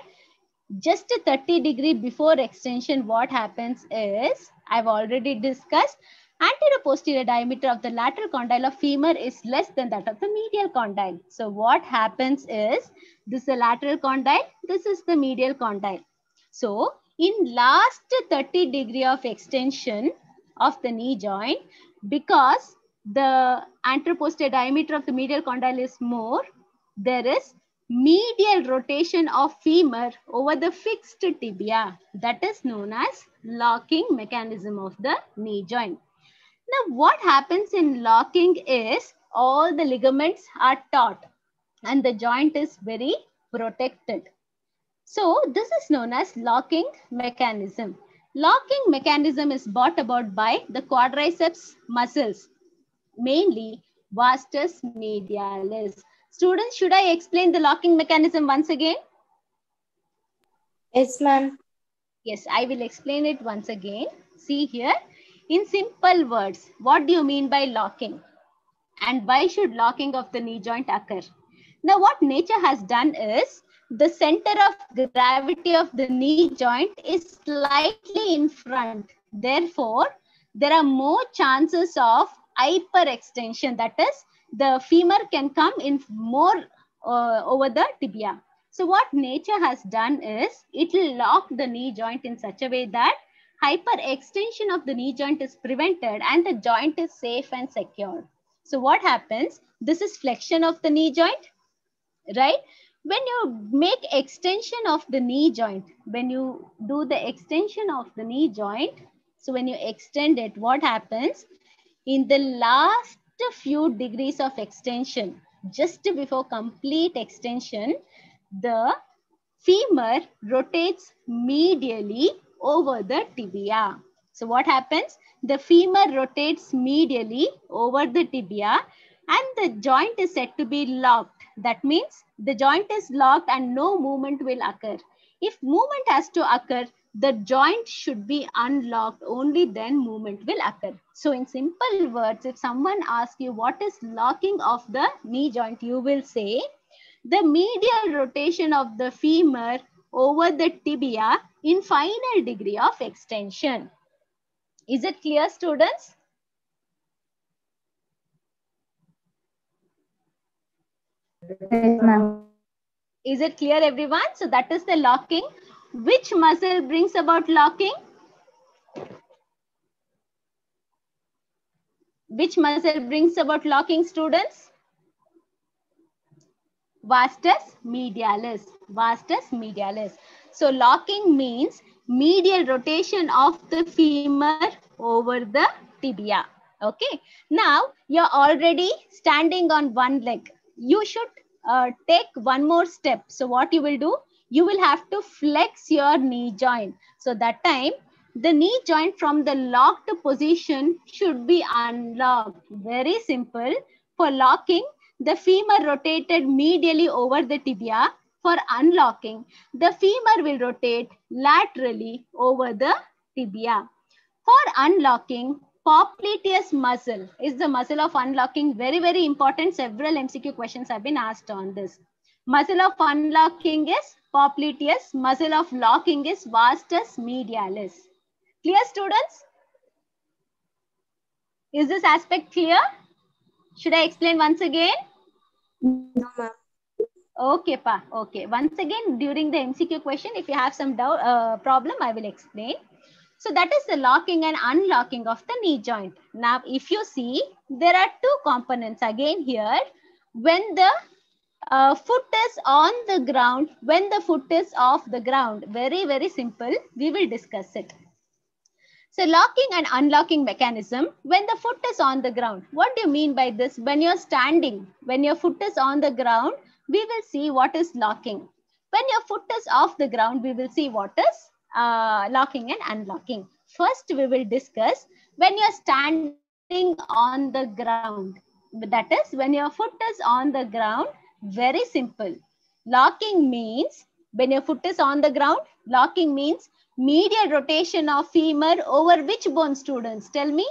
just a 30 degree before extension, what happens is, I've already discussed, anterior posterior diameter of the lateral condyle of femur is less than that of the medial condyle. So what happens is, this is the lateral condyle, this is the medial condyle. So in last 30 degree of extension of the knee joint, because the anteroposterior diameter of the medial condyle is more, there is medial rotation of femur over the fixed tibia. That is known as locking mechanism of the knee joint. Now, what happens in locking is all the ligaments are taut and the joint is very protected. So, this is known as locking mechanism. Locking mechanism is brought about by the quadriceps muscles, mainly vastus medialis. Students, should I explain the locking mechanism once again? Yes, ma'am. Yes, I will explain it once again. See here, in simple words, what do you mean by locking? And why should locking of the knee joint occur? Now, what nature has done is, the center of gravity of the knee joint is slightly in front. Therefore, there are more chances of hyperextension. That is, the femur can come in more uh, over the tibia. So what nature has done is, it will lock the knee joint in such a way that hyperextension of the knee joint is prevented and the joint is safe and secure. So what happens? This is flexion of the knee joint, right? when you make extension of the knee joint, when you do the extension of the knee joint, so when you extend it, what happens? In the last few degrees of extension, just before complete extension, the femur rotates medially over the tibia. So what happens? The femur rotates medially over the tibia and the joint is said to be locked. That means the joint is locked and no movement will occur. If movement has to occur, the joint should be unlocked. Only then movement will occur. So in simple words, if someone asks you what is locking of the knee joint, you will say the medial rotation of the femur over the tibia in final degree of extension. Is it clear students? Yes. Is it clear everyone? So that is the locking. Which muscle brings about locking? Which muscle brings about locking students? Vastus medialis. Vastus medialis. So locking means medial rotation of the femur over the tibia. Okay. Now you're already standing on one leg. You should uh, take one more step. So what you will do? You will have to flex your knee joint. So that time the knee joint from the locked position should be unlocked. Very simple. For locking, the femur rotated medially over the tibia. For unlocking, the femur will rotate laterally over the tibia. For unlocking, popliteus muscle is the muscle of unlocking. Very, very important. Several MCQ questions have been asked on this. Muscle of unlocking is popliteus. Muscle of locking is vastus medialis. Clear students? Is this aspect clear? Should I explain once again? No, ma'am. Okay, pa. Okay. Once again, during the MCQ question, if you have some doubt, uh, problem, I will explain. So that is the locking and unlocking of the knee joint. Now, if you see, there are two components again here. When the uh, foot is on the ground, when the foot is off the ground, very, very simple, we will discuss it. So locking and unlocking mechanism, when the foot is on the ground, what do you mean by this? When you're standing, when your foot is on the ground, we will see what is locking. When your foot is off the ground, we will see what is uh, locking and unlocking. First, we will discuss when you're standing on the ground. That is, when your foot is on the ground, very simple. Locking means when your foot is on the ground, locking means medial rotation of femur over which bone students? Tell me.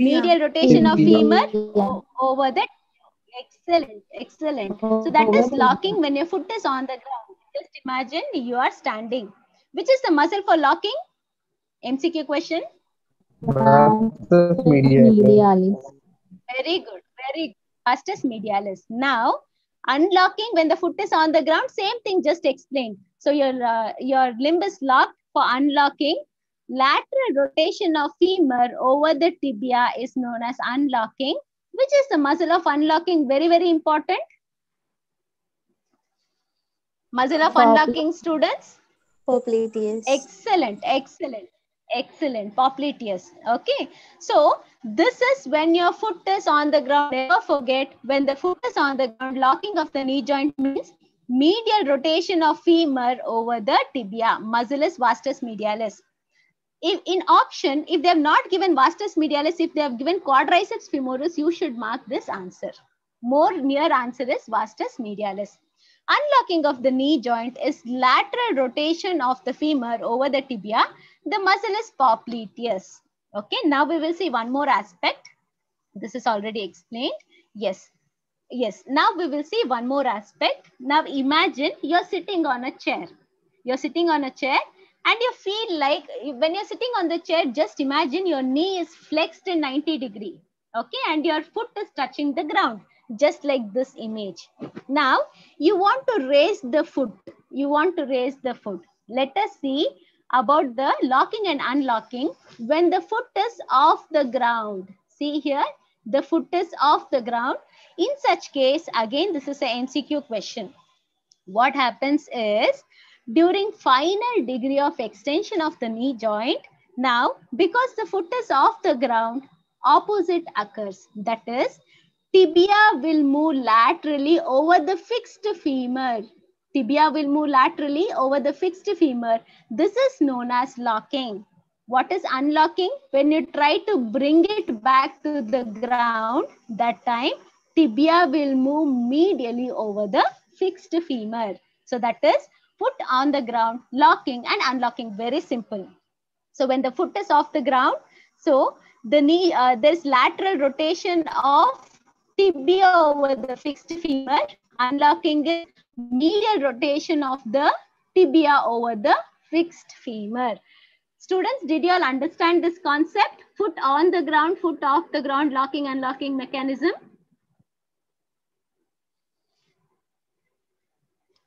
Medial rotation of femur o- over the excellent excellent so that is locking when your foot is on the ground just imagine you are standing which is the muscle for locking mcq question Vastus medialis. Very good very good. vastus medialis now unlocking when the foot is on the ground same thing just explained so your uh, your limb is locked for unlocking. Lateral rotation of femur over the tibia is known as unlocking which is the muscle of unlocking. Very very important. Muscle of unlocking students. Popliteus. excellent excellent excellent. Popliteus okay. So this is when your foot is on the ground. Never forget when the foot is on the ground locking of the knee joint means medial rotation of femur over the tibia muscle is vastus medialis. If in option if they have not given vastus medialis if they have given quadriceps femoris you should mark this answer. More near answer is vastus medialis. Unlocking of the knee joint is lateral rotation of the femur over the tibia the muscle is popliteus. Okay now we will see one more aspect. This is already explained. Yes yes. Now we will see one more aspect. Now imagine you're sitting on a chair. You're sitting on a chair and you feel like when you're sitting on the chair just imagine your knee is flexed in 90 degree okay? And your foot is touching the ground just like this image. Now you want to raise the foot. You want to raise the foot. Let us see about the locking and unlocking when the foot is off the ground. See here the foot is off the ground. In such case again this is a mcq question. What happens is during final degree of extension of the knee joint now because the foot is off the ground opposite occurs. That is tibia will move laterally over the fixed femur tibia will move laterally over the fixed femur. This is known as locking. What is unlocking? When you try to bring it back to the ground that time tibia will move medially over the fixed femur. So that is foot on the ground locking and unlocking. Very simple. So when the foot is off the ground so the knee uh, there's lateral rotation of tibia over the fixed femur unlocking is medial rotation of the tibia over the fixed femur. Students did you all understand this concept? Foot on the ground foot off the ground locking unlocking mechanism.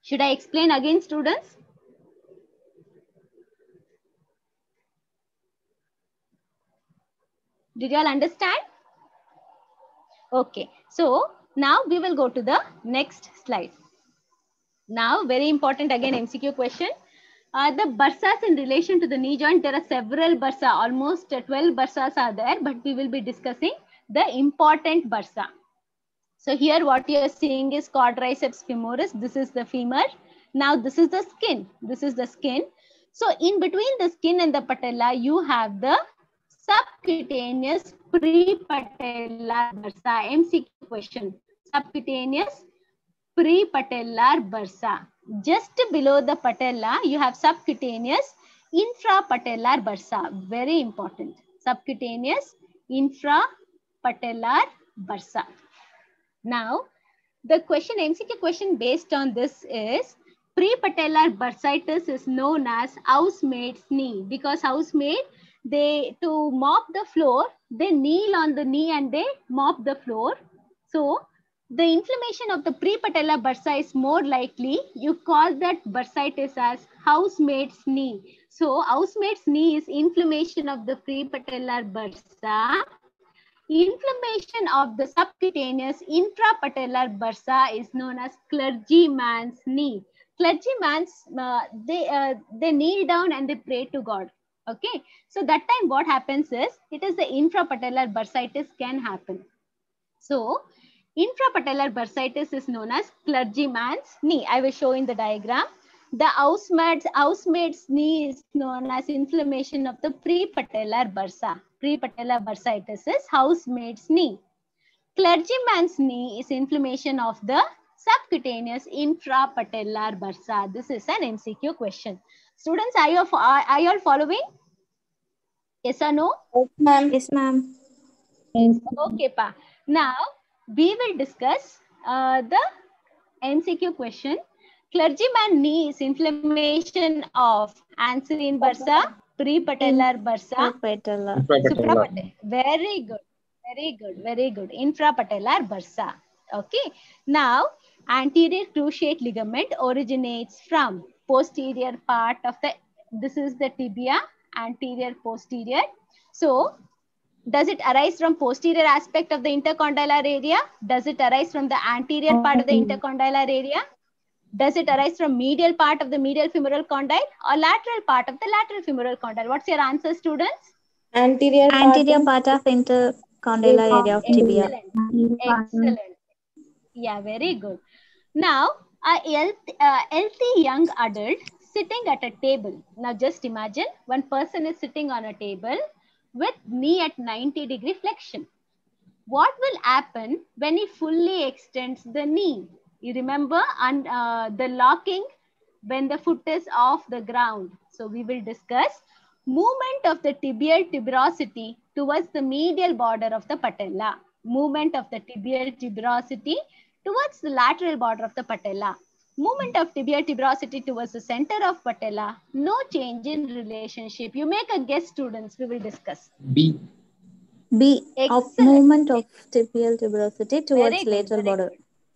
Should i explain again students? Did you all understand? Okay so now we will go to the next slide. Now very important again mcq question. Uh, the bursas in relation to the knee joint there are several bursa almost uh, 12 bursas are there but we will be discussing the important bursa so here what you are seeing is quadriceps femoris. This is the femur. Now this is the skin. This is the skin. So in between the skin and the patella you have the subcutaneous prepatellar bursa mcq question subcutaneous prepatellar bursa. Just below the patella you have subcutaneous infrapatellar bursa. Very important. Subcutaneous infrapatellar bursa. Now the question mcq question based on this is prepatellar bursitis is known as housemaid's knee. Because housemaid they to mop the floor they kneel on the knee and they mop the floor. So the inflammation of the prepatellar bursa is more likely. You call that bursitis as housemaid's knee. So housemaid's knee is inflammation of the prepatellar bursa. Inflammation of the subcutaneous infrapatellar bursa is known as clergyman's knee. Clergyman's uh, they uh, they kneel down and they pray to god. Okay? So that time what happens is it is the infrapatellar bursitis can happen. So infrapatellar bursitis is known as clergyman's knee i will show in the diagram the housemaid's, housemaid's knee is known as inflammation of the prepatellar bursa. Prepatellar bursitis is housemaid's knee. Clergyman's knee is inflammation of the subcutaneous infrapatellar bursa. This is an MCQ question. Students, are you, are, are you all following? Yes or no? Ma'am. Yes, ma'am. Okay, pa. Now, we will discuss uh, the MCQ question. Clergyman knee is inflammation of anserine bursa, prepatellar bursa, Patellar. suprapatellar. Very good. Very good. Very good. Infrapatellar bursa. Okay. Now, anterior cruciate ligament originates from posterior part of the, this is the tibia, anterior posterior. So, does it arise from posterior aspect of the intercondylar area? Does it arise from the anterior part of the intercondylar area? Does it arise from medial part of the medial femoral condyle or lateral part of the lateral femoral condyle? What's your answer, students? Anterior. Anterior part of intercondylar area of tibia. Excellent. Excellent. Yeah, very good. Now, a health, uh, healthy young adult sitting at a table. Now, just imagine one person is sitting on a table with knee at 90 degree flexion. What will happen when he fully extends the knee? You remember and uh, the locking when the foot is off the ground. So we will discuss movement of the tibial tuberosity towards the medial border of the patella. Movement of the tibial tuberosity towards the lateral border of the patella. Movement of tibial tuberosity towards the center of patella. No change in relationship. You make a guess, students. We will discuss. B. B. Of movement of tibial tuberosity towards Very good, lateral very border.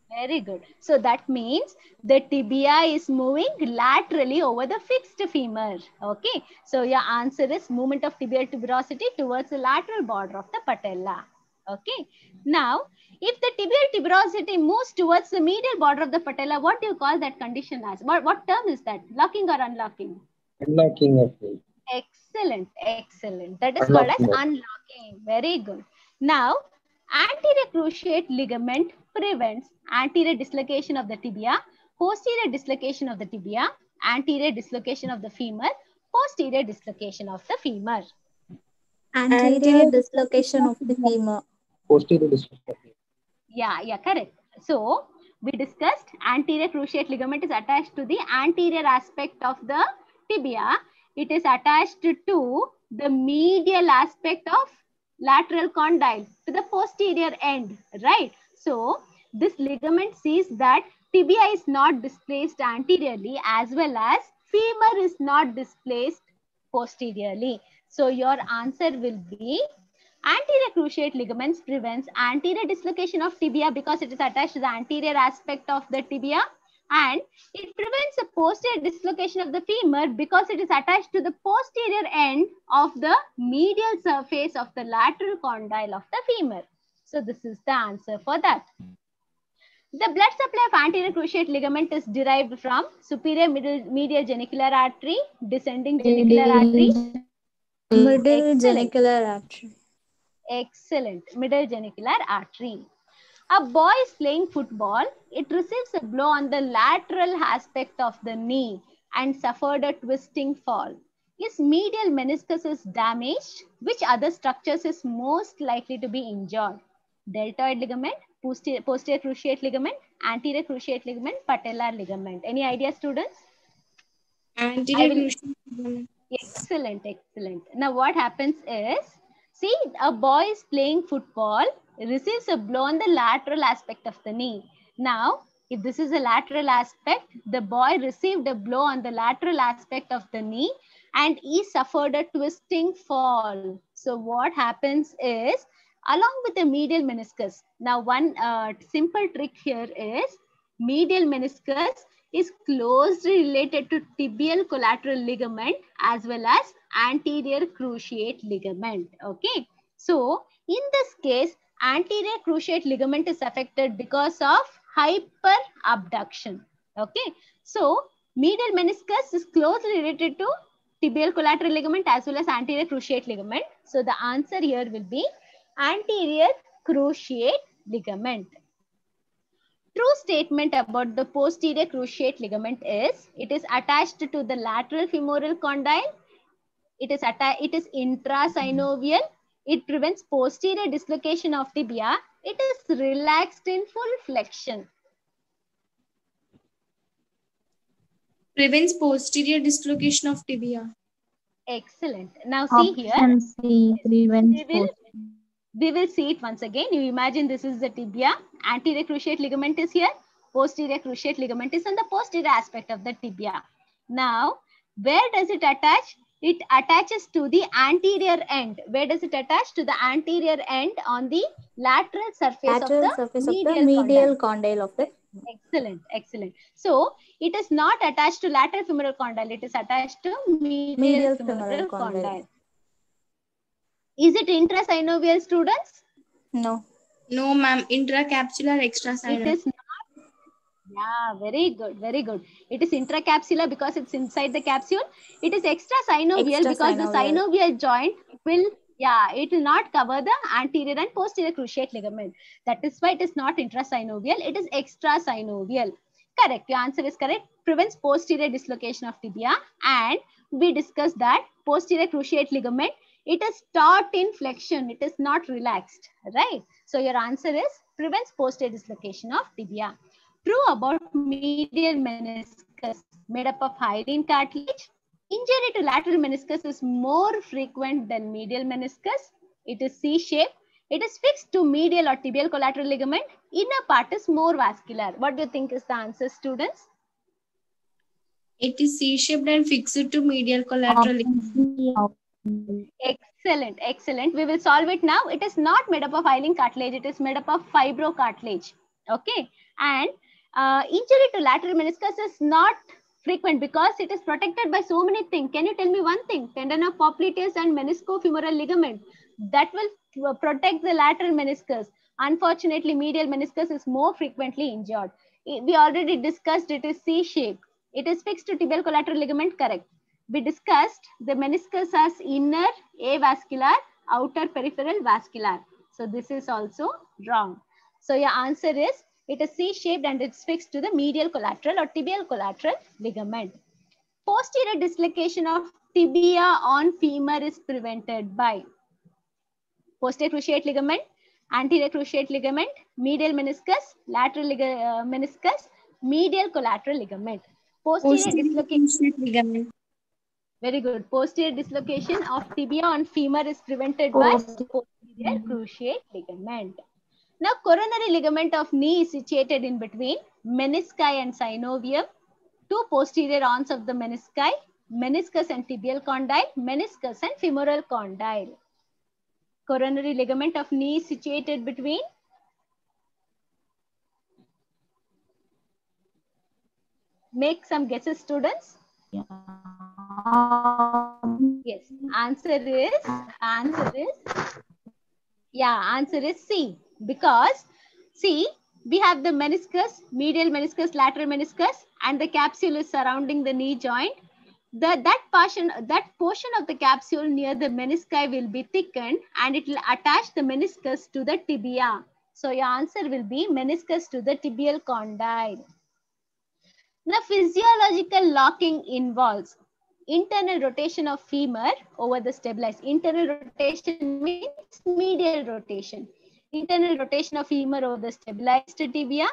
Very good. So that means the tibia is moving laterally over the fixed femur. Okay. So your answer is movement of tibial tuberosity towards the lateral border of the patella. Okay. Now, if the tibial tuberosity moves towards the medial border of the patella, what do you call that condition as? What, what term is that? Locking or unlocking? Unlocking of knee. Excellent, excellent. That is called as Unlocking. unlocking. Very good. Now, anterior cruciate ligament prevents anterior dislocation of the tibia, posterior dislocation of the tibia, anterior dislocation of the femur, posterior dislocation of the femur. Anterior Anterior dislocation of the femur. Posterior dislocation. Yeah, yeah, correct. So, we discussed anterior cruciate ligament is attached to the anterior aspect of the tibia. It is attached to the medial aspect of lateral condyle to the posterior end, right? So, this ligament sees that tibia is not displaced anteriorly as well as femur is not displaced posteriorly. So, your answer will be Anterior cruciate ligaments prevents anterior dislocation of tibia because it is attached to the anterior aspect of the tibia and it prevents the posterior dislocation of the femur because it is attached to the posterior end of the medial surface of the lateral condyle of the femur. So this is the answer for that. The blood supply of anterior cruciate ligament is derived from superior middle medial genicular artery, descending genicular artery, Middle genicular artery. Excellent. Middle genicular artery. A boy is playing football. It receives a blow on the lateral aspect of the knee and suffered a twisting fall. His medial meniscus is damaged. Which other structures is most likely to be injured? Deltoid ligament, posterior, posterior cruciate ligament, anterior cruciate ligament, patellar ligament. Any idea, students? Anterior cruciate ligament. Excellent, excellent. Now, what happens is, see, a boy is playing football, receives a blow on the lateral aspect of the knee. Now, if this is a lateral aspect, the boy received a blow on the lateral aspect of the knee and he suffered a twisting fall. So, what happens is, along with the medial meniscus, now one uh, simple trick here is medial meniscus is closely related to tibial collateral ligament as well as anterior cruciate ligament. Okay. So in this case, anterior cruciate ligament is affected because of hyperabduction. Okay. So medial meniscus is closely related to tibial collateral ligament as well as anterior cruciate ligament. So the answer here will be anterior cruciate ligament. True statement about the posterior cruciate ligament is it is attached to the lateral femoral condyle. It is atta- it is intrasynovial. It prevents posterior dislocation of tibia. It is relaxed in full flexion. Prevents posterior dislocation of tibia. Excellent. Now see here. C We will, post- we will see it once again. You imagine this is the tibia. Anterior cruciate ligament is here. Posterior cruciate ligament is on the posterior aspect of the tibia. Now, where does it attach? It attaches to the anterior end. Where does it attach? To the anterior end on the lateral surface Lateral of the surface of medial the medial condyle of the Excellent, excellent. So it is not attached to lateral femoral condyle. It is attached to medial, Medial femoral, femoral condyle. condyle. Is it intrasynovial students? no. No, ma'am. Intracapsular It extrasynovial. is not. Yeah, very good, very good. It is intracapsular because it's inside the capsule. It is extrasynovial because the synovial joint will, yeah, it will not cover the anterior and posterior cruciate ligament. That is why it is not intrasynovial. It is extrasynovial. Correct. Your answer is correct. Prevents posterior dislocation of tibia. And we discussed that posterior cruciate ligament, it is taut in flexion. It is not relaxed, right? So your answer is prevents posterior dislocation of tibia. True about medial meniscus made up of hyaline cartilage. Injury to lateral meniscus is more frequent than medial meniscus. It is C-shaped. It is fixed to medial or tibial collateral ligament. Inner part is more vascular. What do you think is the answer, students? It is C-shaped and fixed to medial collateral. option Excellent, excellent. We will solve it now. It is not made up of hyaline cartilage. It is made up of fibrocartilage. Okay. And uh, injury to lateral meniscus is not frequent because it is protected by so many things. Can you tell me one thing? Tendon of popliteus and meniscofemoral ligament that will uh, protect the lateral meniscus. Unfortunately, medial meniscus is more frequently injured. We already discussed it is C-shape. It is fixed to tibial collateral ligament, correct. We discussed the meniscus as inner avascular, outer peripheral vascular. So this is also wrong. So your answer is it is C-shaped and it's fixed to the medial collateral or tibial collateral ligament. Posterior dislocation of tibia on femur is prevented by posterior cruciate ligament, anterior cruciate ligament, medial meniscus, lateral uh, meniscus, medial collateral ligament. Posterior, Posterior dislocation, cruciate ligament. very good. Posterior dislocation of tibia on femur is prevented by posterior cruciate ligament. Now, coronary ligament of knee is situated in between menisci and synovium, two posterior arms of the menisci, meniscus and tibial condyle, meniscus and femoral condyle. Coronary ligament of knee is situated between Make some guesses, students. Yeah. Yes. Answer is answer is yeah. Answer is C because see we have the meniscus, medial meniscus, lateral meniscus, and the capsule is surrounding the knee joint. The, that portion that portion of the capsule near the menisci will be thickened and it will attach the meniscus to the tibia. So your answer will be meniscus to the tibial condyle. Now, physiological locking involves internal rotation of femur over the stabilized. Internal rotation means medial rotation. Internal rotation of femur over the stabilized tibia.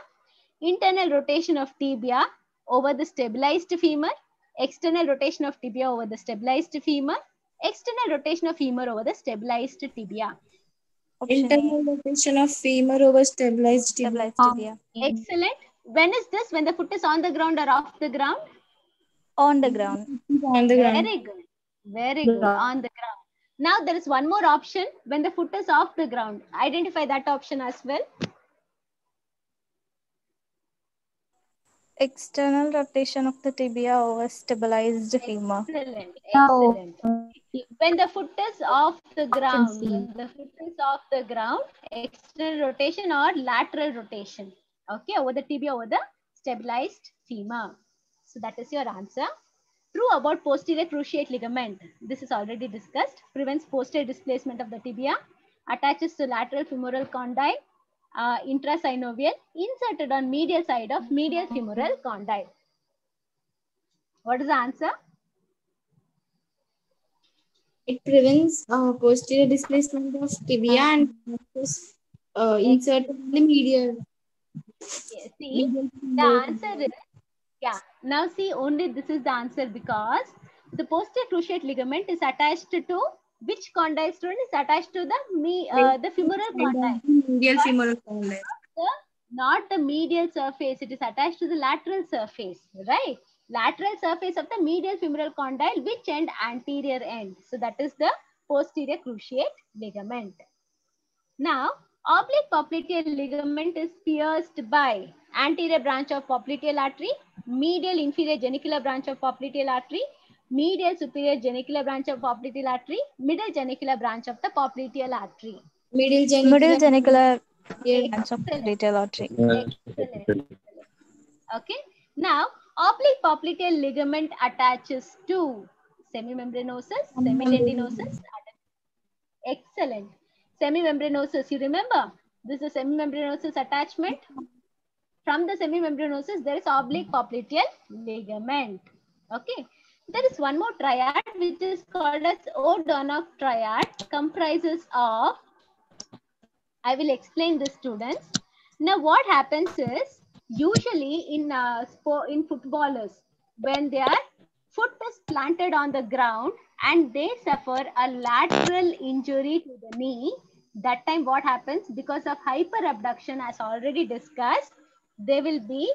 Internal rotation of tibia over the stabilized femur. External rotation of tibia over the stabilized femur. External rotation of femur over the stabilized tibia. Option A. Internal rotation of femur over stabilized tibia. Stabilized Um. Excellent. When is this? When the foot is on the ground or off the ground? On the ground. On the ground. Very good. Very good. On the ground. Now there is one more option when the foot is off the ground. Identify that option as well. External rotation of the tibia over stabilized femur. Excellent. Now, Excellent. When the foot is off the ground, when the foot is off the ground, external rotation or lateral rotation. Okay, over the tibia, over the stabilized femur. So that is your answer. True about posterior cruciate ligament. This is already discussed. Prevents posterior displacement of the tibia. Attaches to lateral femoral condyle. uh, intrasynovial inserted on medial side of medial femoral condyle. What is the answer? It prevents uh, posterior displacement of tibia and uh, inserted in the medial. Yeah, see, the answer is yeah. Now see, only this is the answer because the posterior cruciate ligament is attached to which condyle student is attached to the me uh, the femoral condyle. Medial femoral condyle. the not the medial surface it is attached to the lateral surface right? Lateral surface of the medial femoral condyle which end? Anterior end. So that is the posterior cruciate ligament. Now oblique popliteal ligament is pierced by anterior branch of popliteal artery medial inferior genicular branch of popliteal artery medial superior genicular branch of popliteal artery middle genicular branch of the popliteal artery Middle genicular. Middle genicular Yeah. branch of radial artery. Excellent. Okay. Now, oblique popliteal ligament attaches to semimembranosus, semitendinosus. Excellent. Semimembranosus, you remember? This is semimembranosus attachment. From the semimembranosus, there is oblique popliteal ligament. Okay. There is one more triad which is called as O'Donoghue triad, comprises of I will explain this students. Now what happens is usually in uh, in footballers when their foot is planted on the ground and they suffer a lateral injury to the knee that time what happens because of hyperabduction as already discussed there will be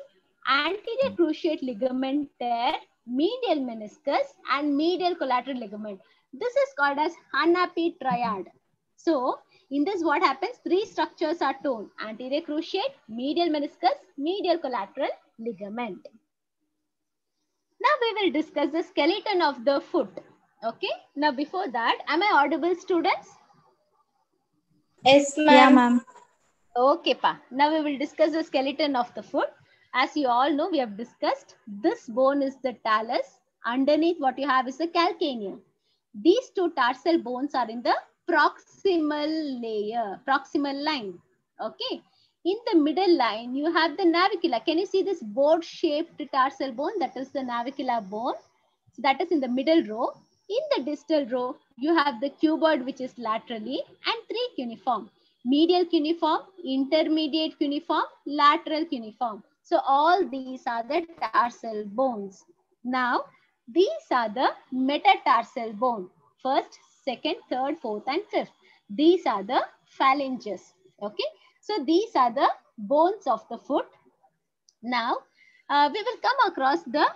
anterior cruciate ligament tear medial meniscus and medial collateral ligament this is called as unhappy triad so in this, what happens? Three structures are torn. Anterior cruciate, medial meniscus, medial collateral ligament. Now we will discuss the skeleton of the foot. Okay. Now before that, am I audible students? Yes, Yeah, ma'am. Okay, pa. Now we will discuss the skeleton of the foot. As you all know, we have discussed this bone is the talus. Underneath what you have is the calcaneum. These two tarsal bones are in the proximal layer, proximal line. Okay. In the middle line, you have the navicular. Can you see this board-shaped tarsal bone? That is the navicular bone. So that is in the middle row. In the distal row, you have the cuboid, which is laterally, and three cuneiform. Medial cuneiform, intermediate cuneiform, lateral cuneiform. So all these are the tarsal bones. Now, these are the metatarsal bone. First, second, third, fourth, and fifth. These are the phalanges. Okay. So these are the bones of the foot. Now, uh, we will come across the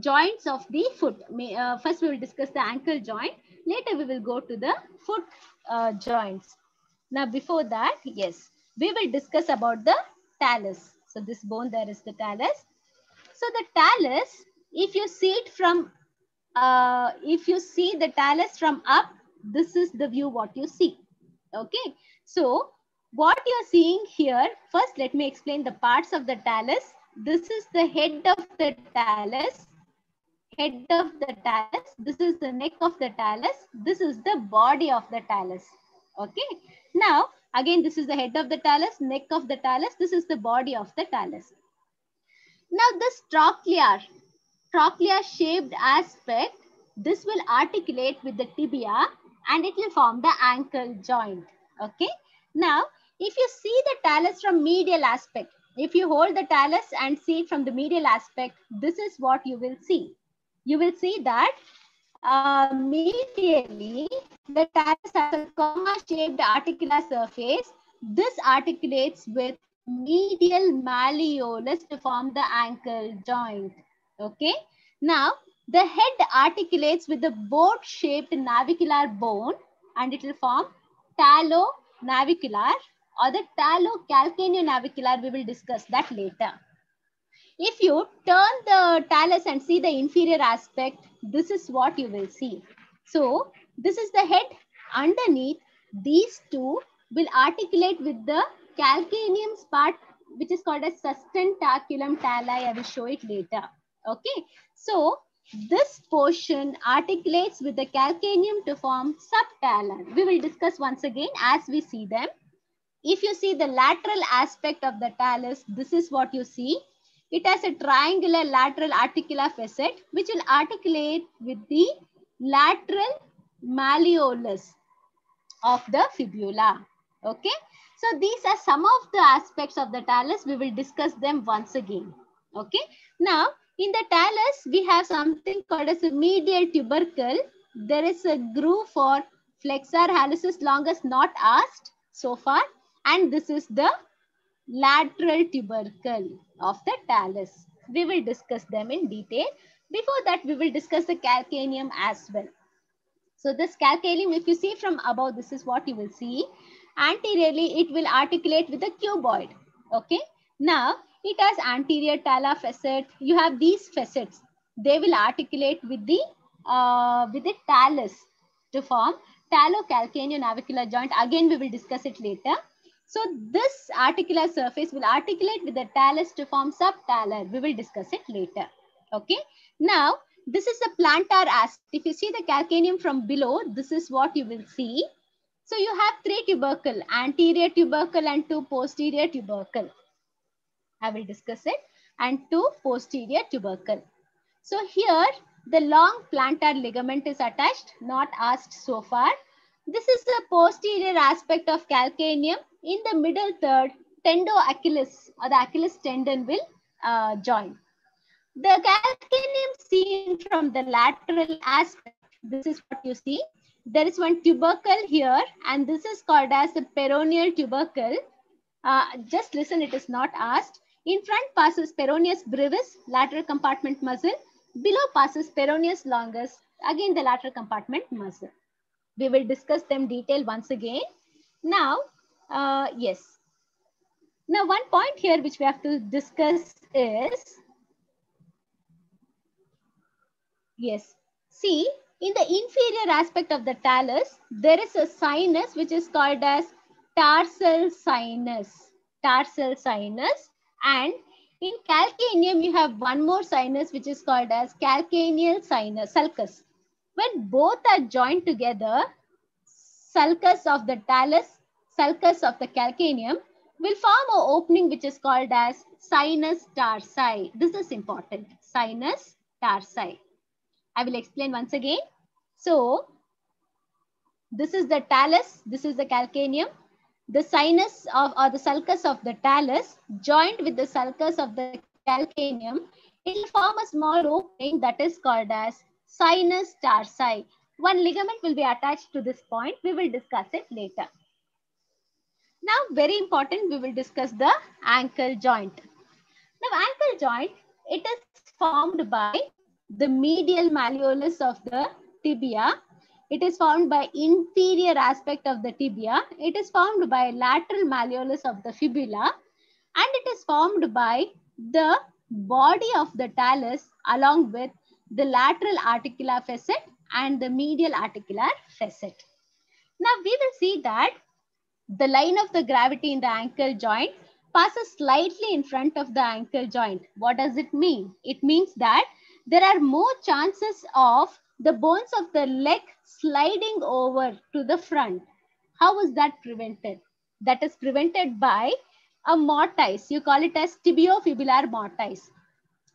joints of the foot. Uh, first, we will discuss the ankle joint. Later, we will go to the foot uh, joints. Now, before that, yes, we will discuss about the talus. So this bone, there is the talus. So the talus, if you see it from, uh, if you see the talus from up, this is the view what you see. Okay. So what you're seeing here, first let me explain the parts of the talus. This is the head of the talus. Head of the talus. This is the neck of the talus. This is the body of the talus. Okay. Now, again, this is the head of the talus, neck of the talus. This is the body of the talus. Now, this trochlear, trochlear shaped aspect, this will articulate with the tibia and it will form the ankle joint. Okay. Now, if you see the talus from medial aspect, if you hold the talus and see it from the medial aspect, this is what you will see. You will see that uh, medially, the talus has a comma-shaped articular surface. This articulates with medial malleolus to form the ankle joint. Okay. Now, the head articulates with the boat-shaped navicular bone and it will form talo-navicular or the talo-calcaneonavicular. We will discuss that later. If you turn the talus and see the inferior aspect, this is what you will see. So, this is the head. Underneath, these two will articulate with the calcaneum part, which is called as sustentaculum tali. I will show it later. Okay. So, this portion articulates with the calcaneum to form subtalar. We will discuss once again as we see them. if you see the lateral aspect of the talus, this is what you see. It has a triangular lateral articular facet, which will articulate with the lateral malleolus of the fibula. Okay. So these are some of the aspects of the talus. We will discuss them once again. Okay. Now, in the talus, we have something called as a medial tubercle. There is a groove for flexor hallucis longus not asked so far. And this is the lateral tubercle of the talus. We will discuss them in detail. Before that, we will discuss the calcaneum as well. So this calcaneum, if you see from above, this is what you will see. Anteriorly, it will articulate with the cuboid. Okay. Now, it has anterior talar facet. You have these facets. They will articulate with the uh, with the talus to form talocalcaneo navicular joint. Again, we will discuss it later. So this articular surface will articulate with the talus to form subtalar. We will discuss it later. Okay. Now, this is the plantar aspect. If you see the calcaneum from below, this is what you will see. So you have three tubercle, anterior tubercle and two posterior tubercle. I will discuss it. And two posterior tubercle. So here, the long plantar ligament is attached, not asked so far. This is the posterior aspect of calcaneum. In the middle third, tendo tendoachilles or the Achilles tendon will uh, join. The calcaneum seen from the lateral aspect, this is what you see. There is one tubercle here and this is called as the peroneal tubercle. Uh, just listen, it is not asked. In front passes peroneus brevis, lateral compartment muscle. Below passes peroneus longus, again the lateral compartment muscle. We will discuss them detail once again. Now, uh, yes. Now, one point here which we have to discuss is, yes, see, in the inferior aspect of the talus, there is a sinus which is called as tarsal sinus, tarsal sinus. And in calcaneum, you have one more sinus which is called as calcaneal sinus, sulcus. When both are joined together, sulcus of the talus, sulcus of the calcaneum will form an opening which is called as sinus tarsi. This is important, sinus tarsi. I will explain once again. So, this is the talus, this is the calcaneum. The sinus of or the sulcus of the talus joined with the sulcus of the calcaneum, it will form a small opening that is called as sinus tarsi. One ligament will be attached to this point. We will discuss it later. Now, very important, we will discuss the ankle joint. Now, ankle joint, it is formed by the medial malleolus of the tibia. It is formed by inferior aspect of the tibia. It is formed by lateral malleolus of the fibula. And it is formed by the body of the talus along with the lateral articular facet and the medial articular facet. Now we will see that the line of the gravity in the ankle joint passes slightly in front of the ankle joint. What does it mean? It means that there are more chances of the bones of the leg sliding over to the front. How is that prevented? That is prevented by a mortise. You call it as tibiofibular mortise.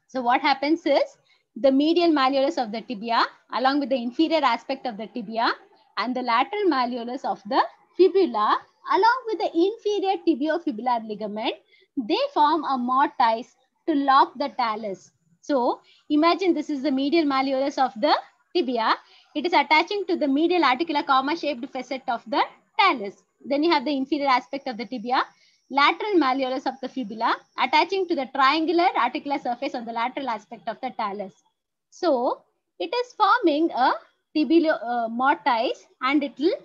So what happens is the medial malleolus of the tibia along with the inferior aspect of the tibia and the lateral malleolus of the fibula along with the inferior tibiofibular ligament, they form a mortise to lock the talus. So imagine this is the medial malleolus of the tibia. It is attaching to the medial articular comma shaped facet of the talus. Then you have the inferior aspect of the tibia, lateral malleolus of the fibula attaching to the triangular articular surface on the lateral aspect of the talus. So it is forming a tibial uh, mortise and it will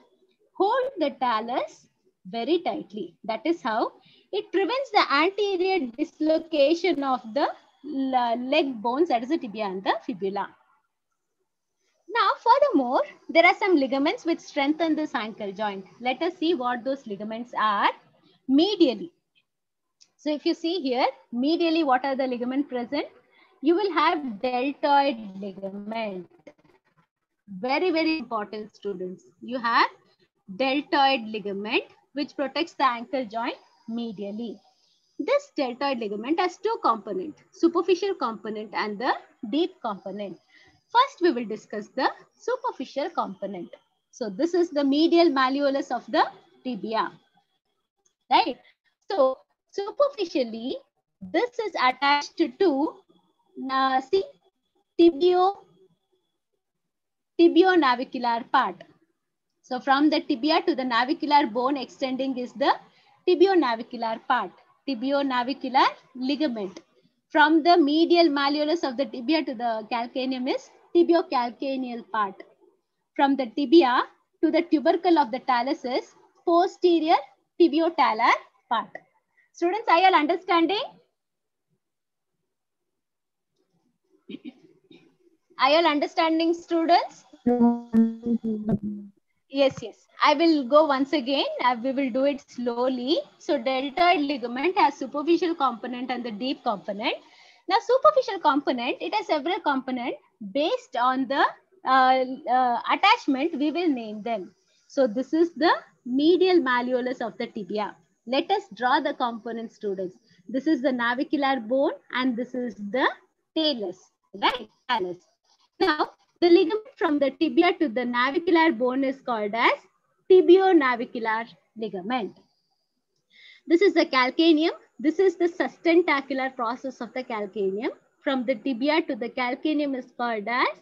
hold the talus very tightly. That is how it prevents the anterior dislocation of the leg bones, that is the tibia and the fibula. Now, furthermore, there are some ligaments which strengthen this ankle joint. Let us see what those ligaments are medially. So if you see here, medially, what are the ligament present? You will have deltoid ligament. Very, very important students. You have deltoid ligament which protects the ankle joint medially. This deltoid ligament has two components, superficial component and the deep component. First, we will discuss the superficial component. So this is the medial malleolus of the tibia, right? So superficially, this is attached to, uh, see, tibio, tibio-navicular part. So from the tibia to the navicular bone extending is the tibio-navicular part, tibio-navicular ligament. From the medial malleolus of the tibia to the calcaneum is tibiocalcaneal part. From the tibia to the tubercle of the talus is posterior tibiotalar part. Students, are you understanding? Are you understanding, students? Yes, yes. I will go once again. Uh, we will do it slowly. So deltoid ligament has superficial component and the deep component. Now superficial component, it has several component based on the uh, uh, attachment, we will name them. So this is the medial malleolus of the tibia. Let us draw the component students. This is the navicular bone and this is the talus, right? Talus. Now, the ligament from the tibia to the navicular bone is called as tibio-navicular ligament. This is the calcaneum. This is the sustentacular process of the calcaneum. From the tibia to the calcaneum is called as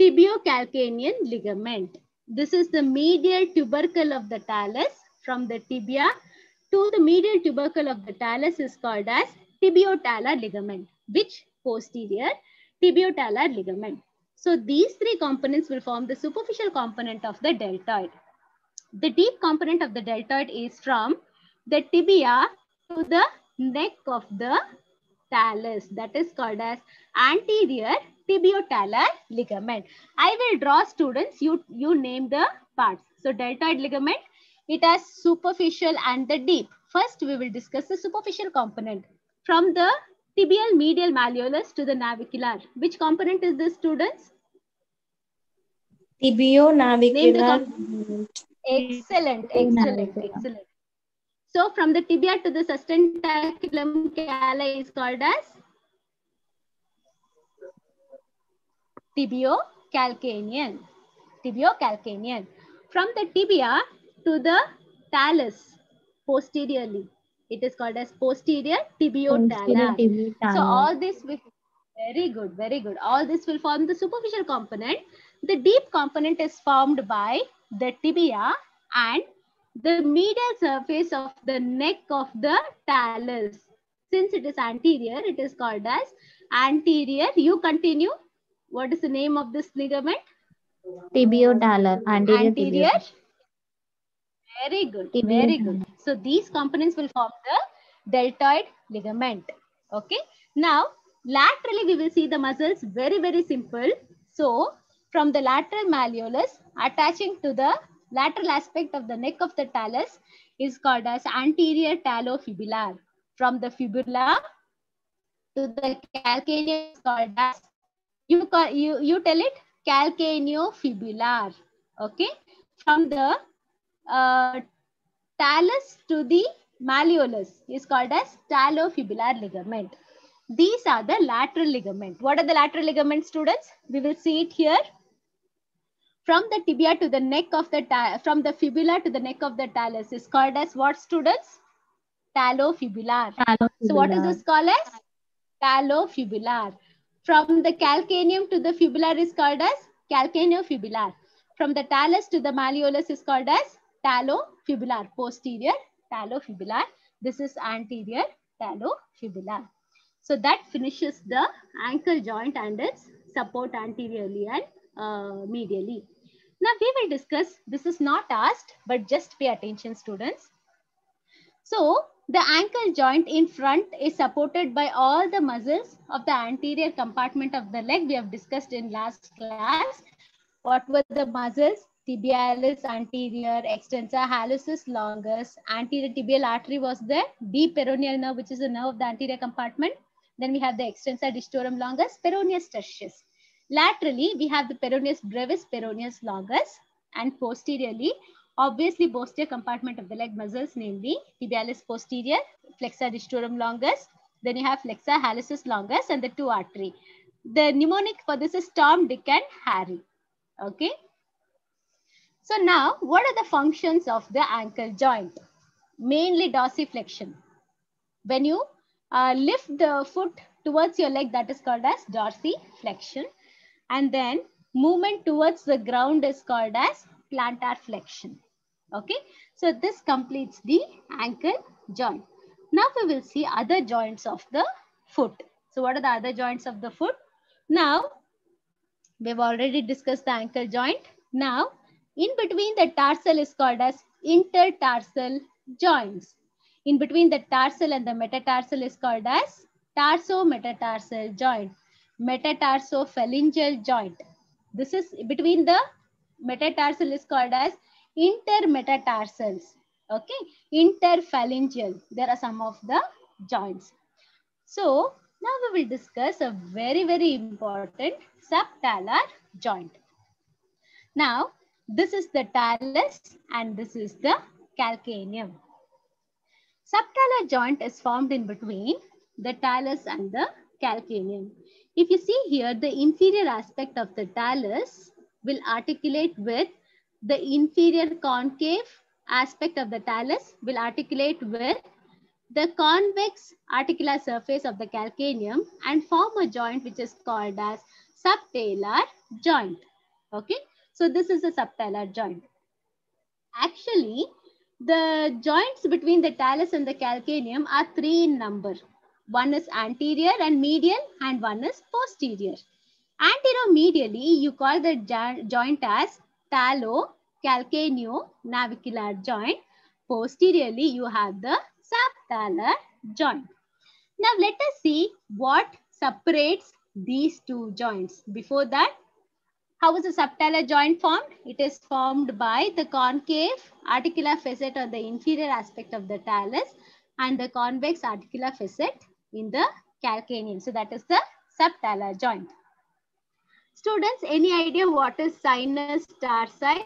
tibiocalcanean ligament. This is the medial tubercle of the talus. From the tibia to the medial tubercle of the talus is called as tibiotalar ligament, which posterior tibiotalar ligament. So these three components will form the superficial component of the deltoid. The deep component of the deltoid is from the tibia to the neck of the talus that is called as anterior tibiotalar ligament. I will draw students, you, you name the parts. So deltoid ligament, it has superficial and the deep. First, we will discuss the superficial component. From the tibial medial malleolus to the navicular. Which component is this, students? Tibio-navicular. Excellent, excellent, excellent. So from the tibia to the sustentaculum cala is called as tibiocalcanean. Tibiocalcanean. From the tibia to the talus posteriorly, it is called as posterior tibiotalar. So all this will very good, very good. All this will form the superficial component. The deep component is formed by the tibia and the medial surface of the neck of the talus. Since it is anterior, it is called as anterior. You continue. What is the name of this ligament? Tibiotalar. Anterior, Anterior. tibiotalar. Very good. Very good. So these components will form the deltoid ligament. Okay. Now, laterally we will see the muscles very, very simple. So from the lateral malleolus attaching to the lateral aspect of the neck of the talus is called as anterior talofibular. From the fibula to the calcaneum is called as, you, call, you, you tell it calcaneofibular. Okay. From the uh, talus to the malleolus is called as talofibular ligament. These are the lateral ligament. What are the lateral ligaments, students? We will see it here. From the tibia to the neck of the, from the fibula to the neck of the talus is called as what, students? Talofibular. So what is this called as? Talofibular. From the calcaneum to the fibula is called as calcaneofibular. From the talus to the malleolus is called as talofibular, posterior talofibular. This is anterior talofibular. So that finishes the ankle joint and its support anteriorly and uh, medially. Now we will discuss, this is not asked, but just pay attention students. So the ankle joint in front is supported by all the muscles of the anterior compartment of the leg we have discussed in last class. What were the muscles? Tibialis anterior, extensor hallucis longus, anterior tibial artery was there, deep peroneal nerve, which is the nerve of the anterior compartment. Then we have the extensor digitorum longus, peroneus tertius. Laterally, we have the peroneus brevis, peroneus longus, and posteriorly, Obviously, posterior compartment of the leg muscles, namely tibialis posterior, flexor digitorum longus. Then you have flexor hallucis longus and the two artery. The mnemonic for this is Tom, Dick, and Harry. Okay. So now, what are the functions of the ankle joint? Mainly dorsiflexion. When you uh, lift the foot towards your leg, that is called as dorsiflexion. And then movement towards the ground is called as plantar flexion. Okay, so this completes the ankle joint. Now we will see other joints of the foot. So what are the other joints of the foot? Now, we've already discussed the ankle joint. Now, in between the tarsal is called as intertarsal joints. In between the tarsal and the metatarsal is called as tarso-metatarsal joint, metatarsophalangeal joint. This is between the metatarsal is called as intermetatarsals. Okay, interphalangeal. There are some of the joints. So now we will discuss a very, very important subtalar joint. Now, this is the talus and this is the calcaneum. Subtalar joint is formed in between the talus and the calcaneum. If you see here, the inferior aspect of the talus will articulate with the inferior concave aspect of the talus will articulate with the convex articular surface of the calcaneum and form a joint which is called as subtalar joint. Okay, so this is a subtalar joint. Actually, the joints between the talus and the calcaneum are three in number. One is anterior and medial and one is posterior. Anteromedially, you call the joint as talo-calcaneo-navicular joint. Posteriorly, you have the subtalar joint. Now, let us see what separates these two joints. Before that, how is the subtalar joint formed? It is formed by the concave articular facet on the inferior aspect of the talus and the convex articular facet in the calcaneum. So that is the subtalar joint. Students, any idea what is sinus tarsi?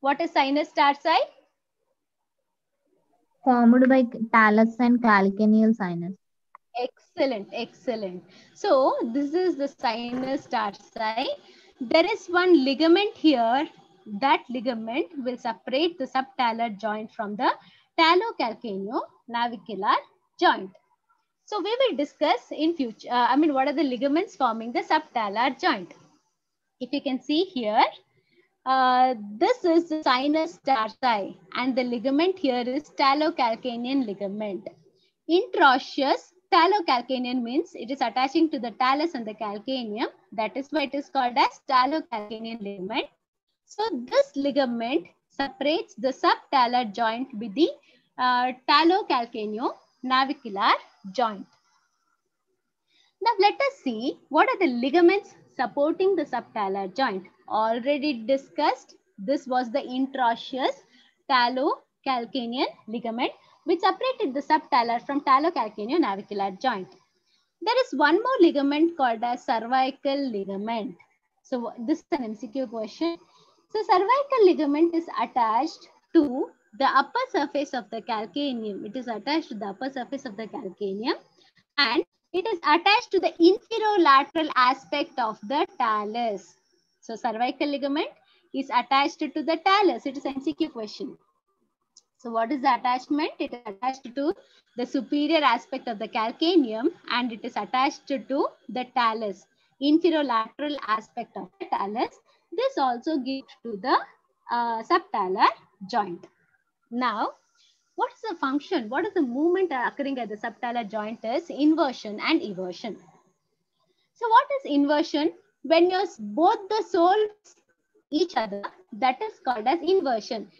What is sinus tarsi? Formed by talus and calcaneal sinus. Excellent, excellent. So this is the sinus tarsi. There is one ligament here. That ligament will separate the subtalar joint from the talocalcaneo-navicular joint. So we will discuss in future, uh, I mean, what are the ligaments forming the subtalar joint? If you can see here, uh, this is the sinus tarsi and the ligament here is talocalcanean ligament. Interosseous talocalcanean means it is attaching to the talus and the calcaneum. That is why it is called as talocalcanean ligament. So this ligament separates the subtalar joint with the uh, talocalcaneo-navicular joint. Now let us see what are the ligaments supporting the subtalar joint. Already discussed, this was the interosseous talocalcanean ligament which separated the subtalar from talocalcaneo-navicular joint. There is one more ligament called as cervical ligament. So this is an MCQ question. So cervical ligament is attached to the upper surface of the calcaneum. It is attached to the upper surface of the calcaneum and it is attached to the inferolateral aspect of the talus. So cervical ligament is attached to the talus. It is an MCQ question. So what is the attachment? It is attached to the superior aspect of the calcaneum and it is attached to the talus, inferolateral aspect of the talus. This also gives to the uh, subtalar joint. Now, what is the function? What is the movement occurring at the subtalar joint is inversion and eversion. So what is inversion? When both the soles each other, that is called as inversion.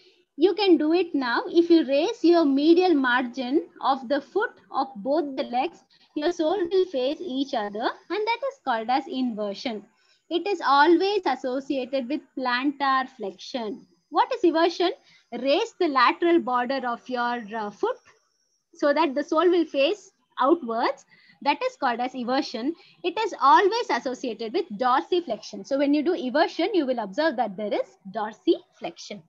You can do it now. If you raise your medial margin of the foot of both the legs, your sole will face each other and that is called as inversion. It is always associated with plantar flexion. What is eversion? Raise the lateral border of your uh, foot so that the sole will face outwards that is called as eversion. It is always associated with dorsiflexion. So when you do eversion, you will observe that there is dorsiflexion.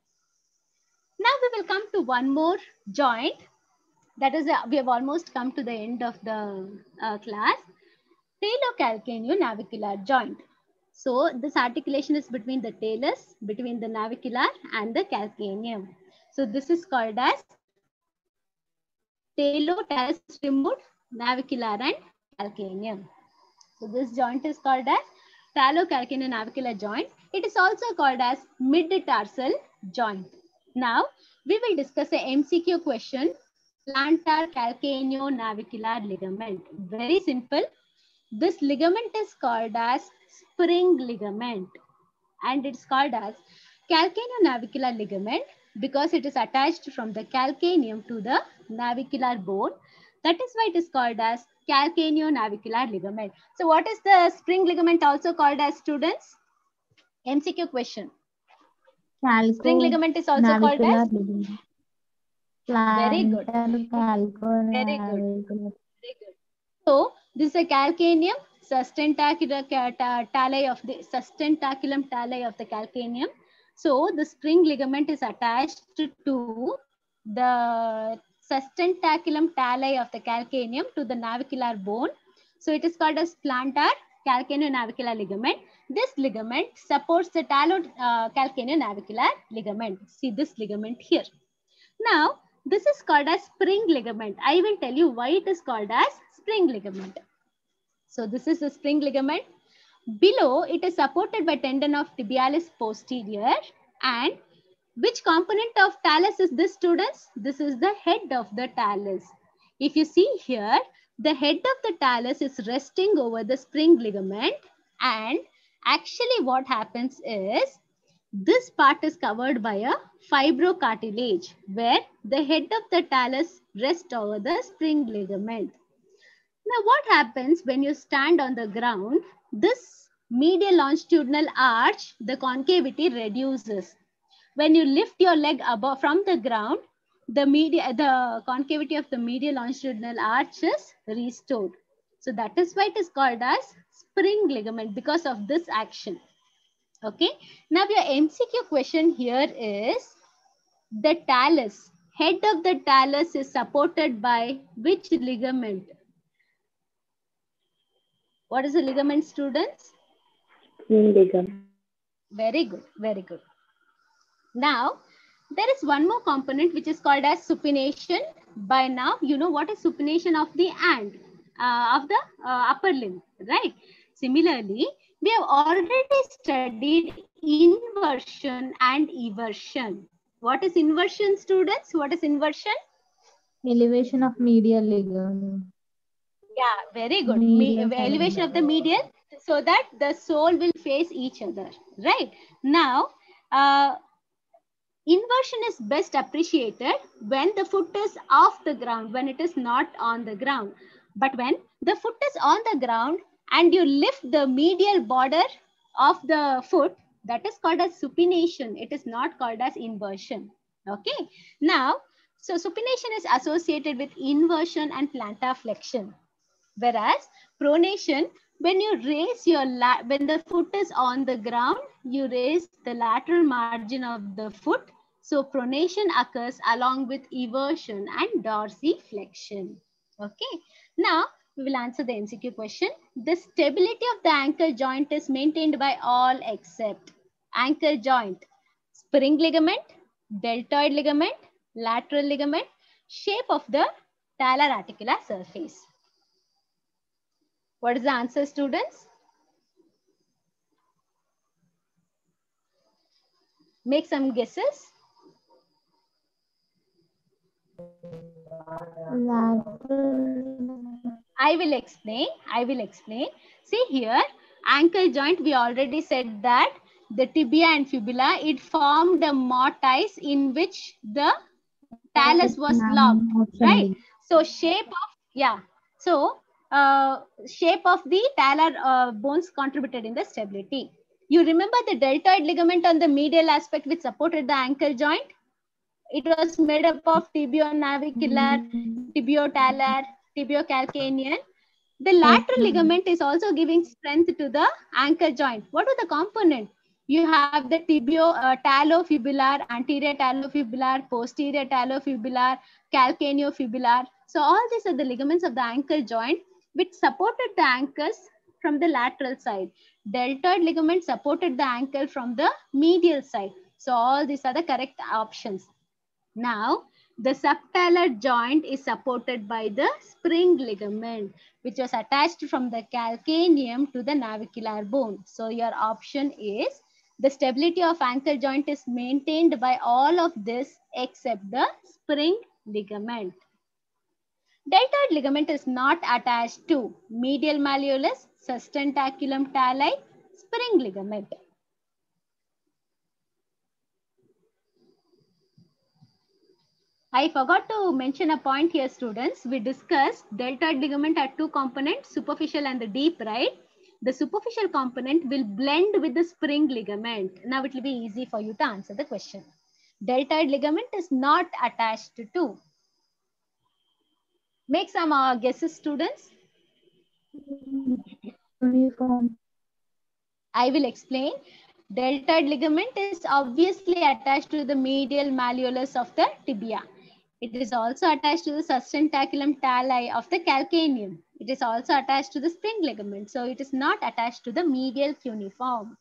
Now we will come to one more joint. That is, uh, we have almost come to the end of the uh, class. Talocalcaneonavicular joint. So this articulation is between the talus, between the navicular and the calcaneum. So this is called as talotalus removed navicular and calcaneum. So this joint is called as talocalcaneonavicular joint. It is also called as mid-tarsal joint. Now we will discuss a MCQ question, plantar calcaneo-navicular ligament. Very simple. This ligament is called as spring ligament and it's called as calcaneo-navicular ligament because it is attached from the calcaneum to the navicular bone. That is why it is called as calcaneo-navicular ligament. So what is the spring ligament also called as students? MCQ question. Calco Spring ligament is also called as ligament. Very good. Calco Very good. Very good. So this is a calcaneum, ta- tali of the sustentaculum tali of the calcaneum. So the spring ligament is attached to the sustentaculum tali of the calcaneum to the navicular bone. So it is called as plantar calcaneonavicular ligament. This ligament supports the talo uh, ligament. See this ligament here. Now, this is called as spring ligament. I will tell you why it is called as spring ligament. So this is the spring ligament. Below, it is supported by tendon of tibialis posterior. And which component of talus is this, students? This is the head of the talus. If you see here, the head of the talus is resting over the spring ligament. And actually what happens is, this part is covered by a fibrocartilage where the head of the talus rests over the spring ligament. Now, what happens when you stand on the ground? This medial longitudinal arch, the concavity reduces. When you lift your leg above from the ground, the media, the concavity of the medial longitudinal arch is restored. So that is why it is called as spring ligament because of this action. Okay. Now your MCQ question here is the talus. Head of the talus is supported by which ligament? What is the ligament, students? Ligament. Very good, very good. Now, there is one more component which is called as supination. By now, you know what is supination of the hand, uh, of the uh, upper limb, right? Similarly, we have already studied inversion and eversion. What is inversion, students? What is inversion? Elevation of medial ligament. Yeah, very good. Medial elevation of the medial so that the sole will face each other, right? Now, uh, inversion is best appreciated when the foot is off the ground, when it is not on the ground. But when the foot is on the ground and you lift the medial border of the foot, that is called as supination. It is not called as inversion. Okay. Now, so supination is associated with inversion and plantar flexion. Whereas pronation, when you raise your, when the foot is on the ground, you raise the lateral margin of the foot. So pronation occurs along with eversion and dorsiflexion. Okay. Now we will answer the MCQ question. The stability of the ankle joint is maintained by all except ankle joint, spring ligament, deltoid ligament, lateral ligament, shape of the talar articular surface. What is the answer, students? Make some guesses. I will explain. I will explain. See here, ankle joint, we already said that the tibia and fibula, it formed a mortise in which the talus was locked, right? So shape of, yeah. So uh, shape of the talar uh, bones contributed in the stability. You remember the deltoid ligament on the medial aspect which supported the ankle joint? It was made up of tibionavicular, tibiotalar, tibiocalcanean. The lateral ligament is also giving strength to the ankle joint. What are the component? You have the tibio, uh, talofibular, anterior talofibular, posterior talofibular, calcaneofibular. So all these are the ligaments of the ankle joint which supported the ankles from the lateral side. Deltoid ligament supported the ankle from the medial side. So all these are the correct options. Now, the subtalar joint is supported by the spring ligament, which was attached from the calcaneum to the navicular bone. So your option is the stability of ankle joint is maintained by all of this except the spring ligament. Deltoid ligament is not attached to medial malleolus, sustentaculum tali, spring ligament. I forgot to mention a point here, students. We discussed deltoid ligament had two components, superficial and the deep, right? The superficial component will blend with the spring ligament. Now it will be easy for you to answer the question. Deltoid ligament is not attached to. Make some uh, guesses, students. Uniform. I will explain. Deltoid ligament is obviously attached to the medial malleolus of the tibia. It is also attached to the sustentaculum tali of the calcaneum. It is also attached to the spring ligament. So it is not attached to the medial cuneiform.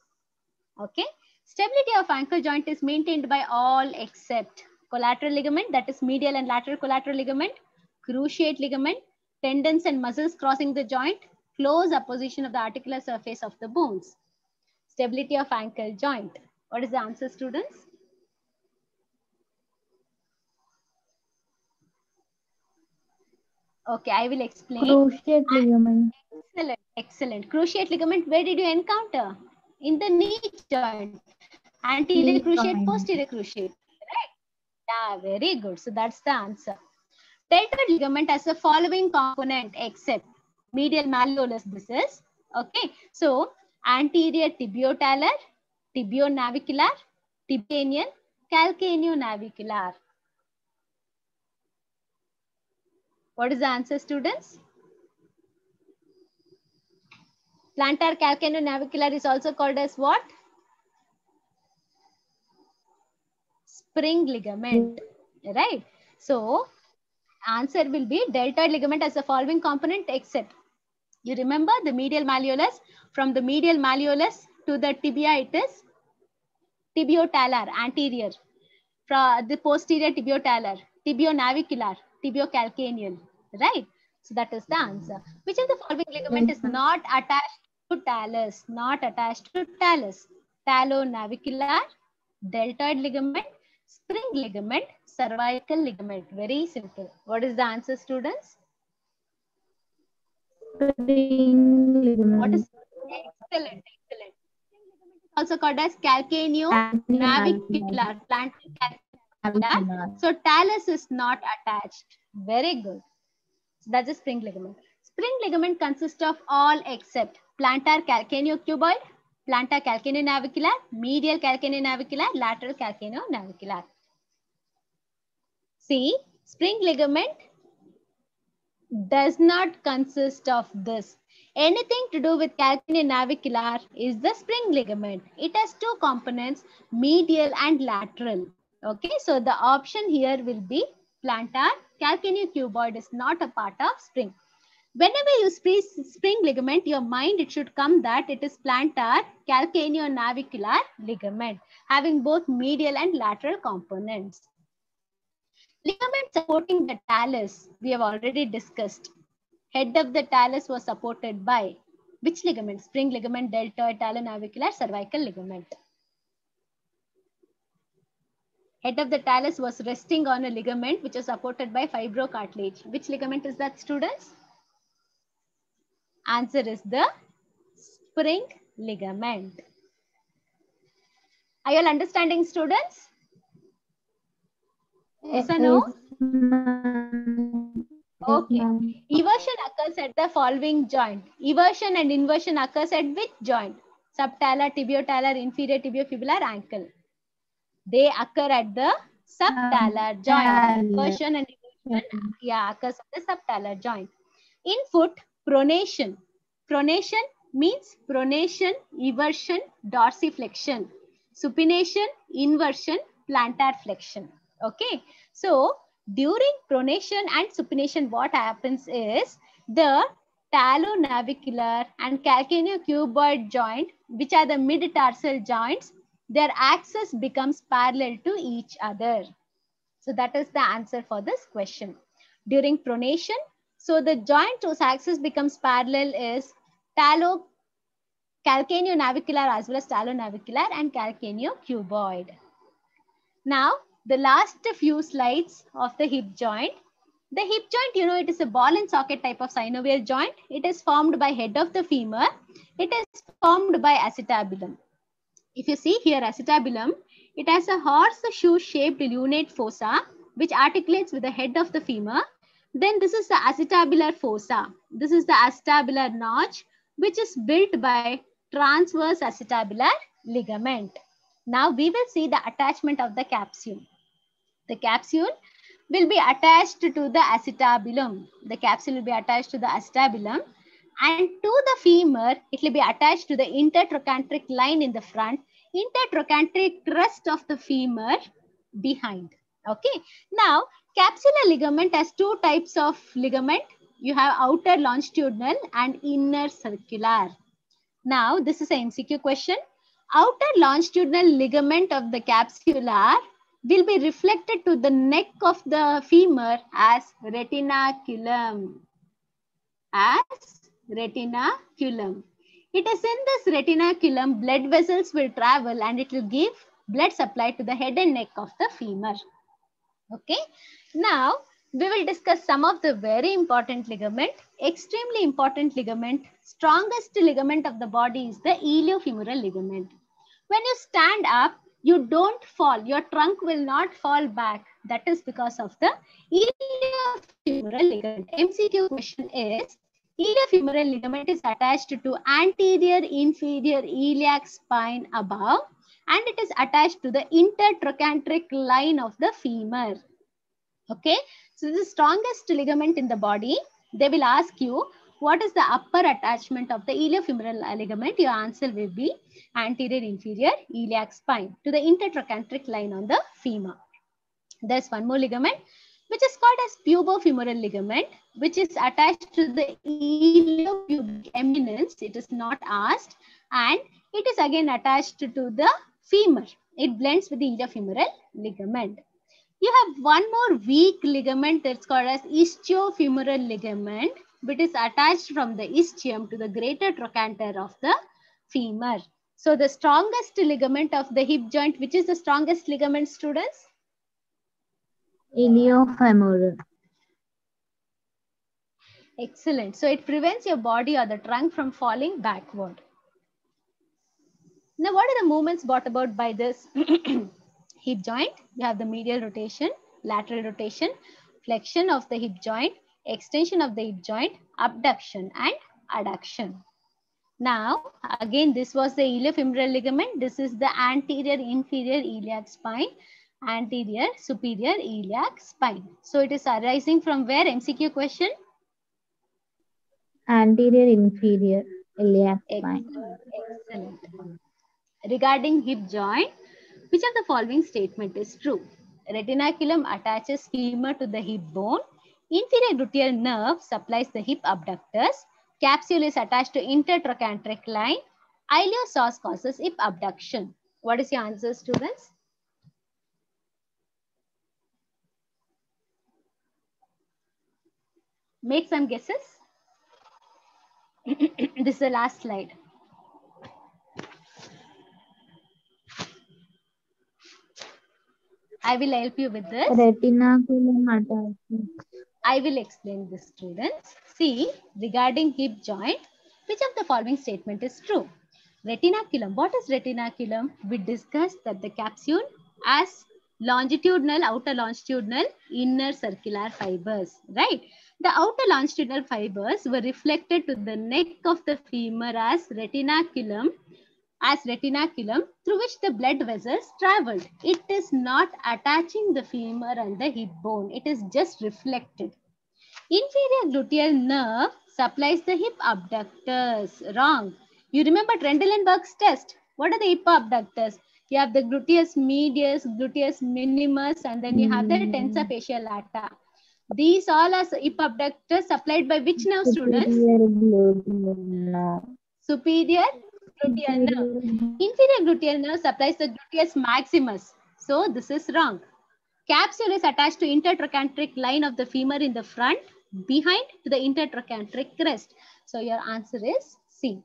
Okay. Stability of ankle joint is maintained by all except collateral ligament, that is medial and lateral collateral ligament, cruciate ligament, tendons and muscles crossing the joint, close opposition of the articular surface of the bones. Stability of ankle joint. What is the answer, students? Okay, I will explain. Cruciate ligament. Excellent, excellent. Cruciate ligament, where did you encounter? In the knee joint. Anterior cruciate, posterior cruciate. Right? Yeah, very good. So that's the answer. Deltoid ligament has the following component except medial malleolus. This is okay. So anterior tibiotalar, tibionavicular, tibianian, calcaneonavicular. What is the answer, students? Plantar calcaneonavicular is also called as what? Spring ligament, right? So, answer will be deltoid ligament as the following component except. You remember the medial malleolus? From the medial malleolus to the tibia, it is tibiotalar, anterior. From the posterior tibiotalar, tibionavicular, tibiocalcaneal, right? So that is the answer. Which of the following ligament is not attached to talus? Not attached to talus. Talonavicular, deltoid ligament, spring ligament, cervical ligament. Very simple. What is the answer, students? Spring ligament. What is excellent, excellent. Spring ligament is also called as calcaneo navicular plantar calcaneonavicular. So talus is not attached. Very good. So that's a spring ligament. Spring ligament consists of all except plantar calcaneocuboid, plantar calcaneonavicular, medial calcaneonavicular, lateral calcaneonavicular. See, spring ligament does not consist of this. Anything to do with calcaneonavicular is the spring ligament. It has two components, medial and lateral. Okay, so the option here will be plantar calcaneocuboid is not a part of spring. Whenever you speak spring ligament, your mind it should come that it is plantar calcaneonavicular ligament, having both medial and lateral components. Ligament supporting the talus, we have already discussed. Head of the talus was supported by which ligament? Spring ligament, deltoid, talonavicular, cervical ligament. Head of the talus was resting on a ligament which was supported by fibrocartilage. Which ligament is that, students? Answer is the spring ligament. Are you all understanding, students? Yes or no? Okay. Eversion occurs at the following joint. Eversion and inversion occurs at which joint? Subtalar, tibiotalar, inferior tibiofibular, ankle. They occur at the subtalar joint. Inversion and inversion, yeah, occurs at the subtalar joint. In foot, pronation. Pronation means pronation, eversion, dorsiflexion. Supination, inversion, plantar flexion. Okay. So during pronation and supination, what happens is the talonavicular and calcaneocuboid joint, which are the mid-tarsal joints, their axis becomes parallel to each other. So that is the answer for this question. During pronation, so the joint whose axis becomes parallel is talo calcaneonavicular as well as talonavicular and calcaneocuboid. Now, the last few slides of the hip joint. The hip joint, you know, it is a ball and socket type of synovial joint. It is formed by head of the femur. It is formed by acetabulum. If you see here acetabulum, it has a horseshoe shaped lunate fossa which articulates with the head of the femur. Then this is the acetabular fossa. This is the acetabular notch which is built by transverse acetabular ligament. Now we will see the attachment of the capsule. The capsule will be attached to the acetabulum. The capsule will be attached to the acetabulum and to the femur, it will be attached to the intertrochanteric line in the front, intertrochanteric crest of the femur behind. Okay. Now, capsular ligament has two types of ligament. You have outer longitudinal and inner circular. Now, this is an MCQ question. Outer longitudinal ligament of the capsular will be reflected to the neck of the femur as retinaculum. As retinaculum. It is in this retinaculum, blood vessels will travel and it will give blood supply to the head and neck of the femur. Okay. Now, we will discuss some of the very important ligament. Extremely important ligament, strongest ligament of the body is the iliofemoral ligament. When you stand up, you don't fall. Your trunk will not fall back. That is because of the iliofemoral ligament. MCQ question is, iliofemoral ligament is attached to anterior inferior iliac spine above and it is attached to the intertrochanteric line of the femur. Okay, so the strongest ligament in the body, they will ask you what is the upper attachment of the iliofemoral ligament? Your answer will be anterior inferior iliac spine to the intertrochanteric line on the femur. There's one more ligament which is called as pubofemoral ligament, which is attached to the iliopubic eminence. It is not asked and it is again attached to the femur. It blends with the iliofemoral ligament. You have one more weak ligament that's called as ischiofemoral ligament, which is attached from the ischium to the greater trochanter of the femur. So the strongest ligament of the hip joint, which is the strongest ligament, students? Iliofemoral. Excellent. So it prevents your body or the trunk from falling backward. Now, what are the movements brought about by this (clears throat) hip joint? You have the medial rotation, lateral rotation, flexion of the hip joint, extension of the hip joint, abduction and adduction. Now, again, this was the iliofemoral ligament. This is the anterior inferior iliac spine, anterior superior iliac spine. So it is arising from where MCQ question? Anterior inferior iliac spine. Excellent. Regarding hip joint, which of the following statement is true? Retinaculum attaches femur to the hip bone. Inferior gluteal nerve supplies the hip abductors. Capsule is attached to intertrochanteric line. Iliopsoas causes hip abduction. What is your answer, students? Make some guesses. (clears throat) this is the last slide. I will help you with this. Attachment. I will explain this, students. See, regarding hip joint, which of the following statement is true? Retinaculum. What is retinaculum? We discussed that the capsule as longitudinal, outer longitudinal, inner circular fibers, right? The outer longitudinal fibers were reflected to the neck of the femur as retinaculum as retinaculum through which the blood vessels traveled. It is not attaching the femur and the hip bone. It is just reflected. Inferior gluteal nerve supplies the hip abductors. Wrong. You remember Trendelenburg's test? What are the hip abductors? You have the gluteus medius, gluteus minimus, and then you have the tensor fasciae lata. These all are hip abductors supplied by which nerve students? Superior gluteal nerve. Inferior gluteal nerve supplies the gluteus maximus. So this is wrong. Capsule is attached to intertrochanteric line of the femur in the front, behind to the intertrochanteric crest. So your answer is C.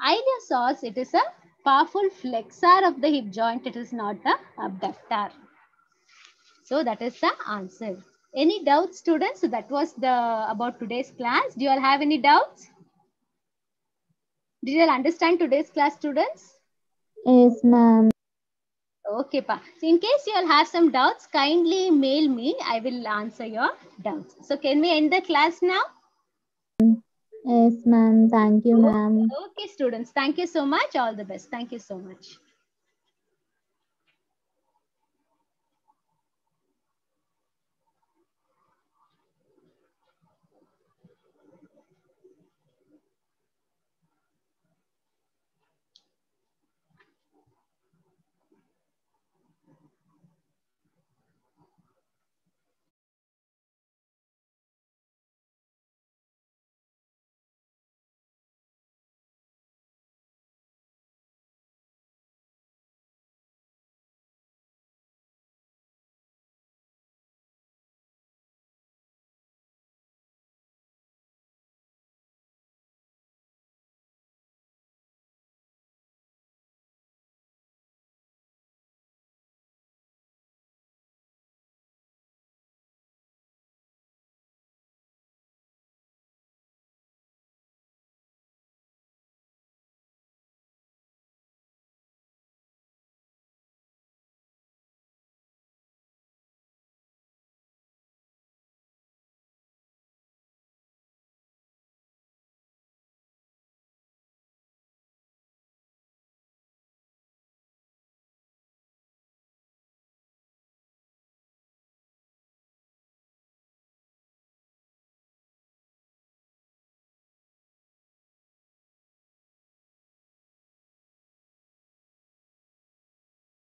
Iliopsoas, it is a powerful flexor of the hip joint. It is not the abductor. So that is the answer. Any doubts, students? So that was the about today's class. Do you all have any doubts? Did you all understand today's class, students? Yes, ma'am. Okay, pa. So in case you all have some doubts, kindly mail me. I will answer your doubts. So can we end the class now? Yes, ma'am. Thank you, ma'am. Okay, students. Thank you so much. All the best. Thank you so much.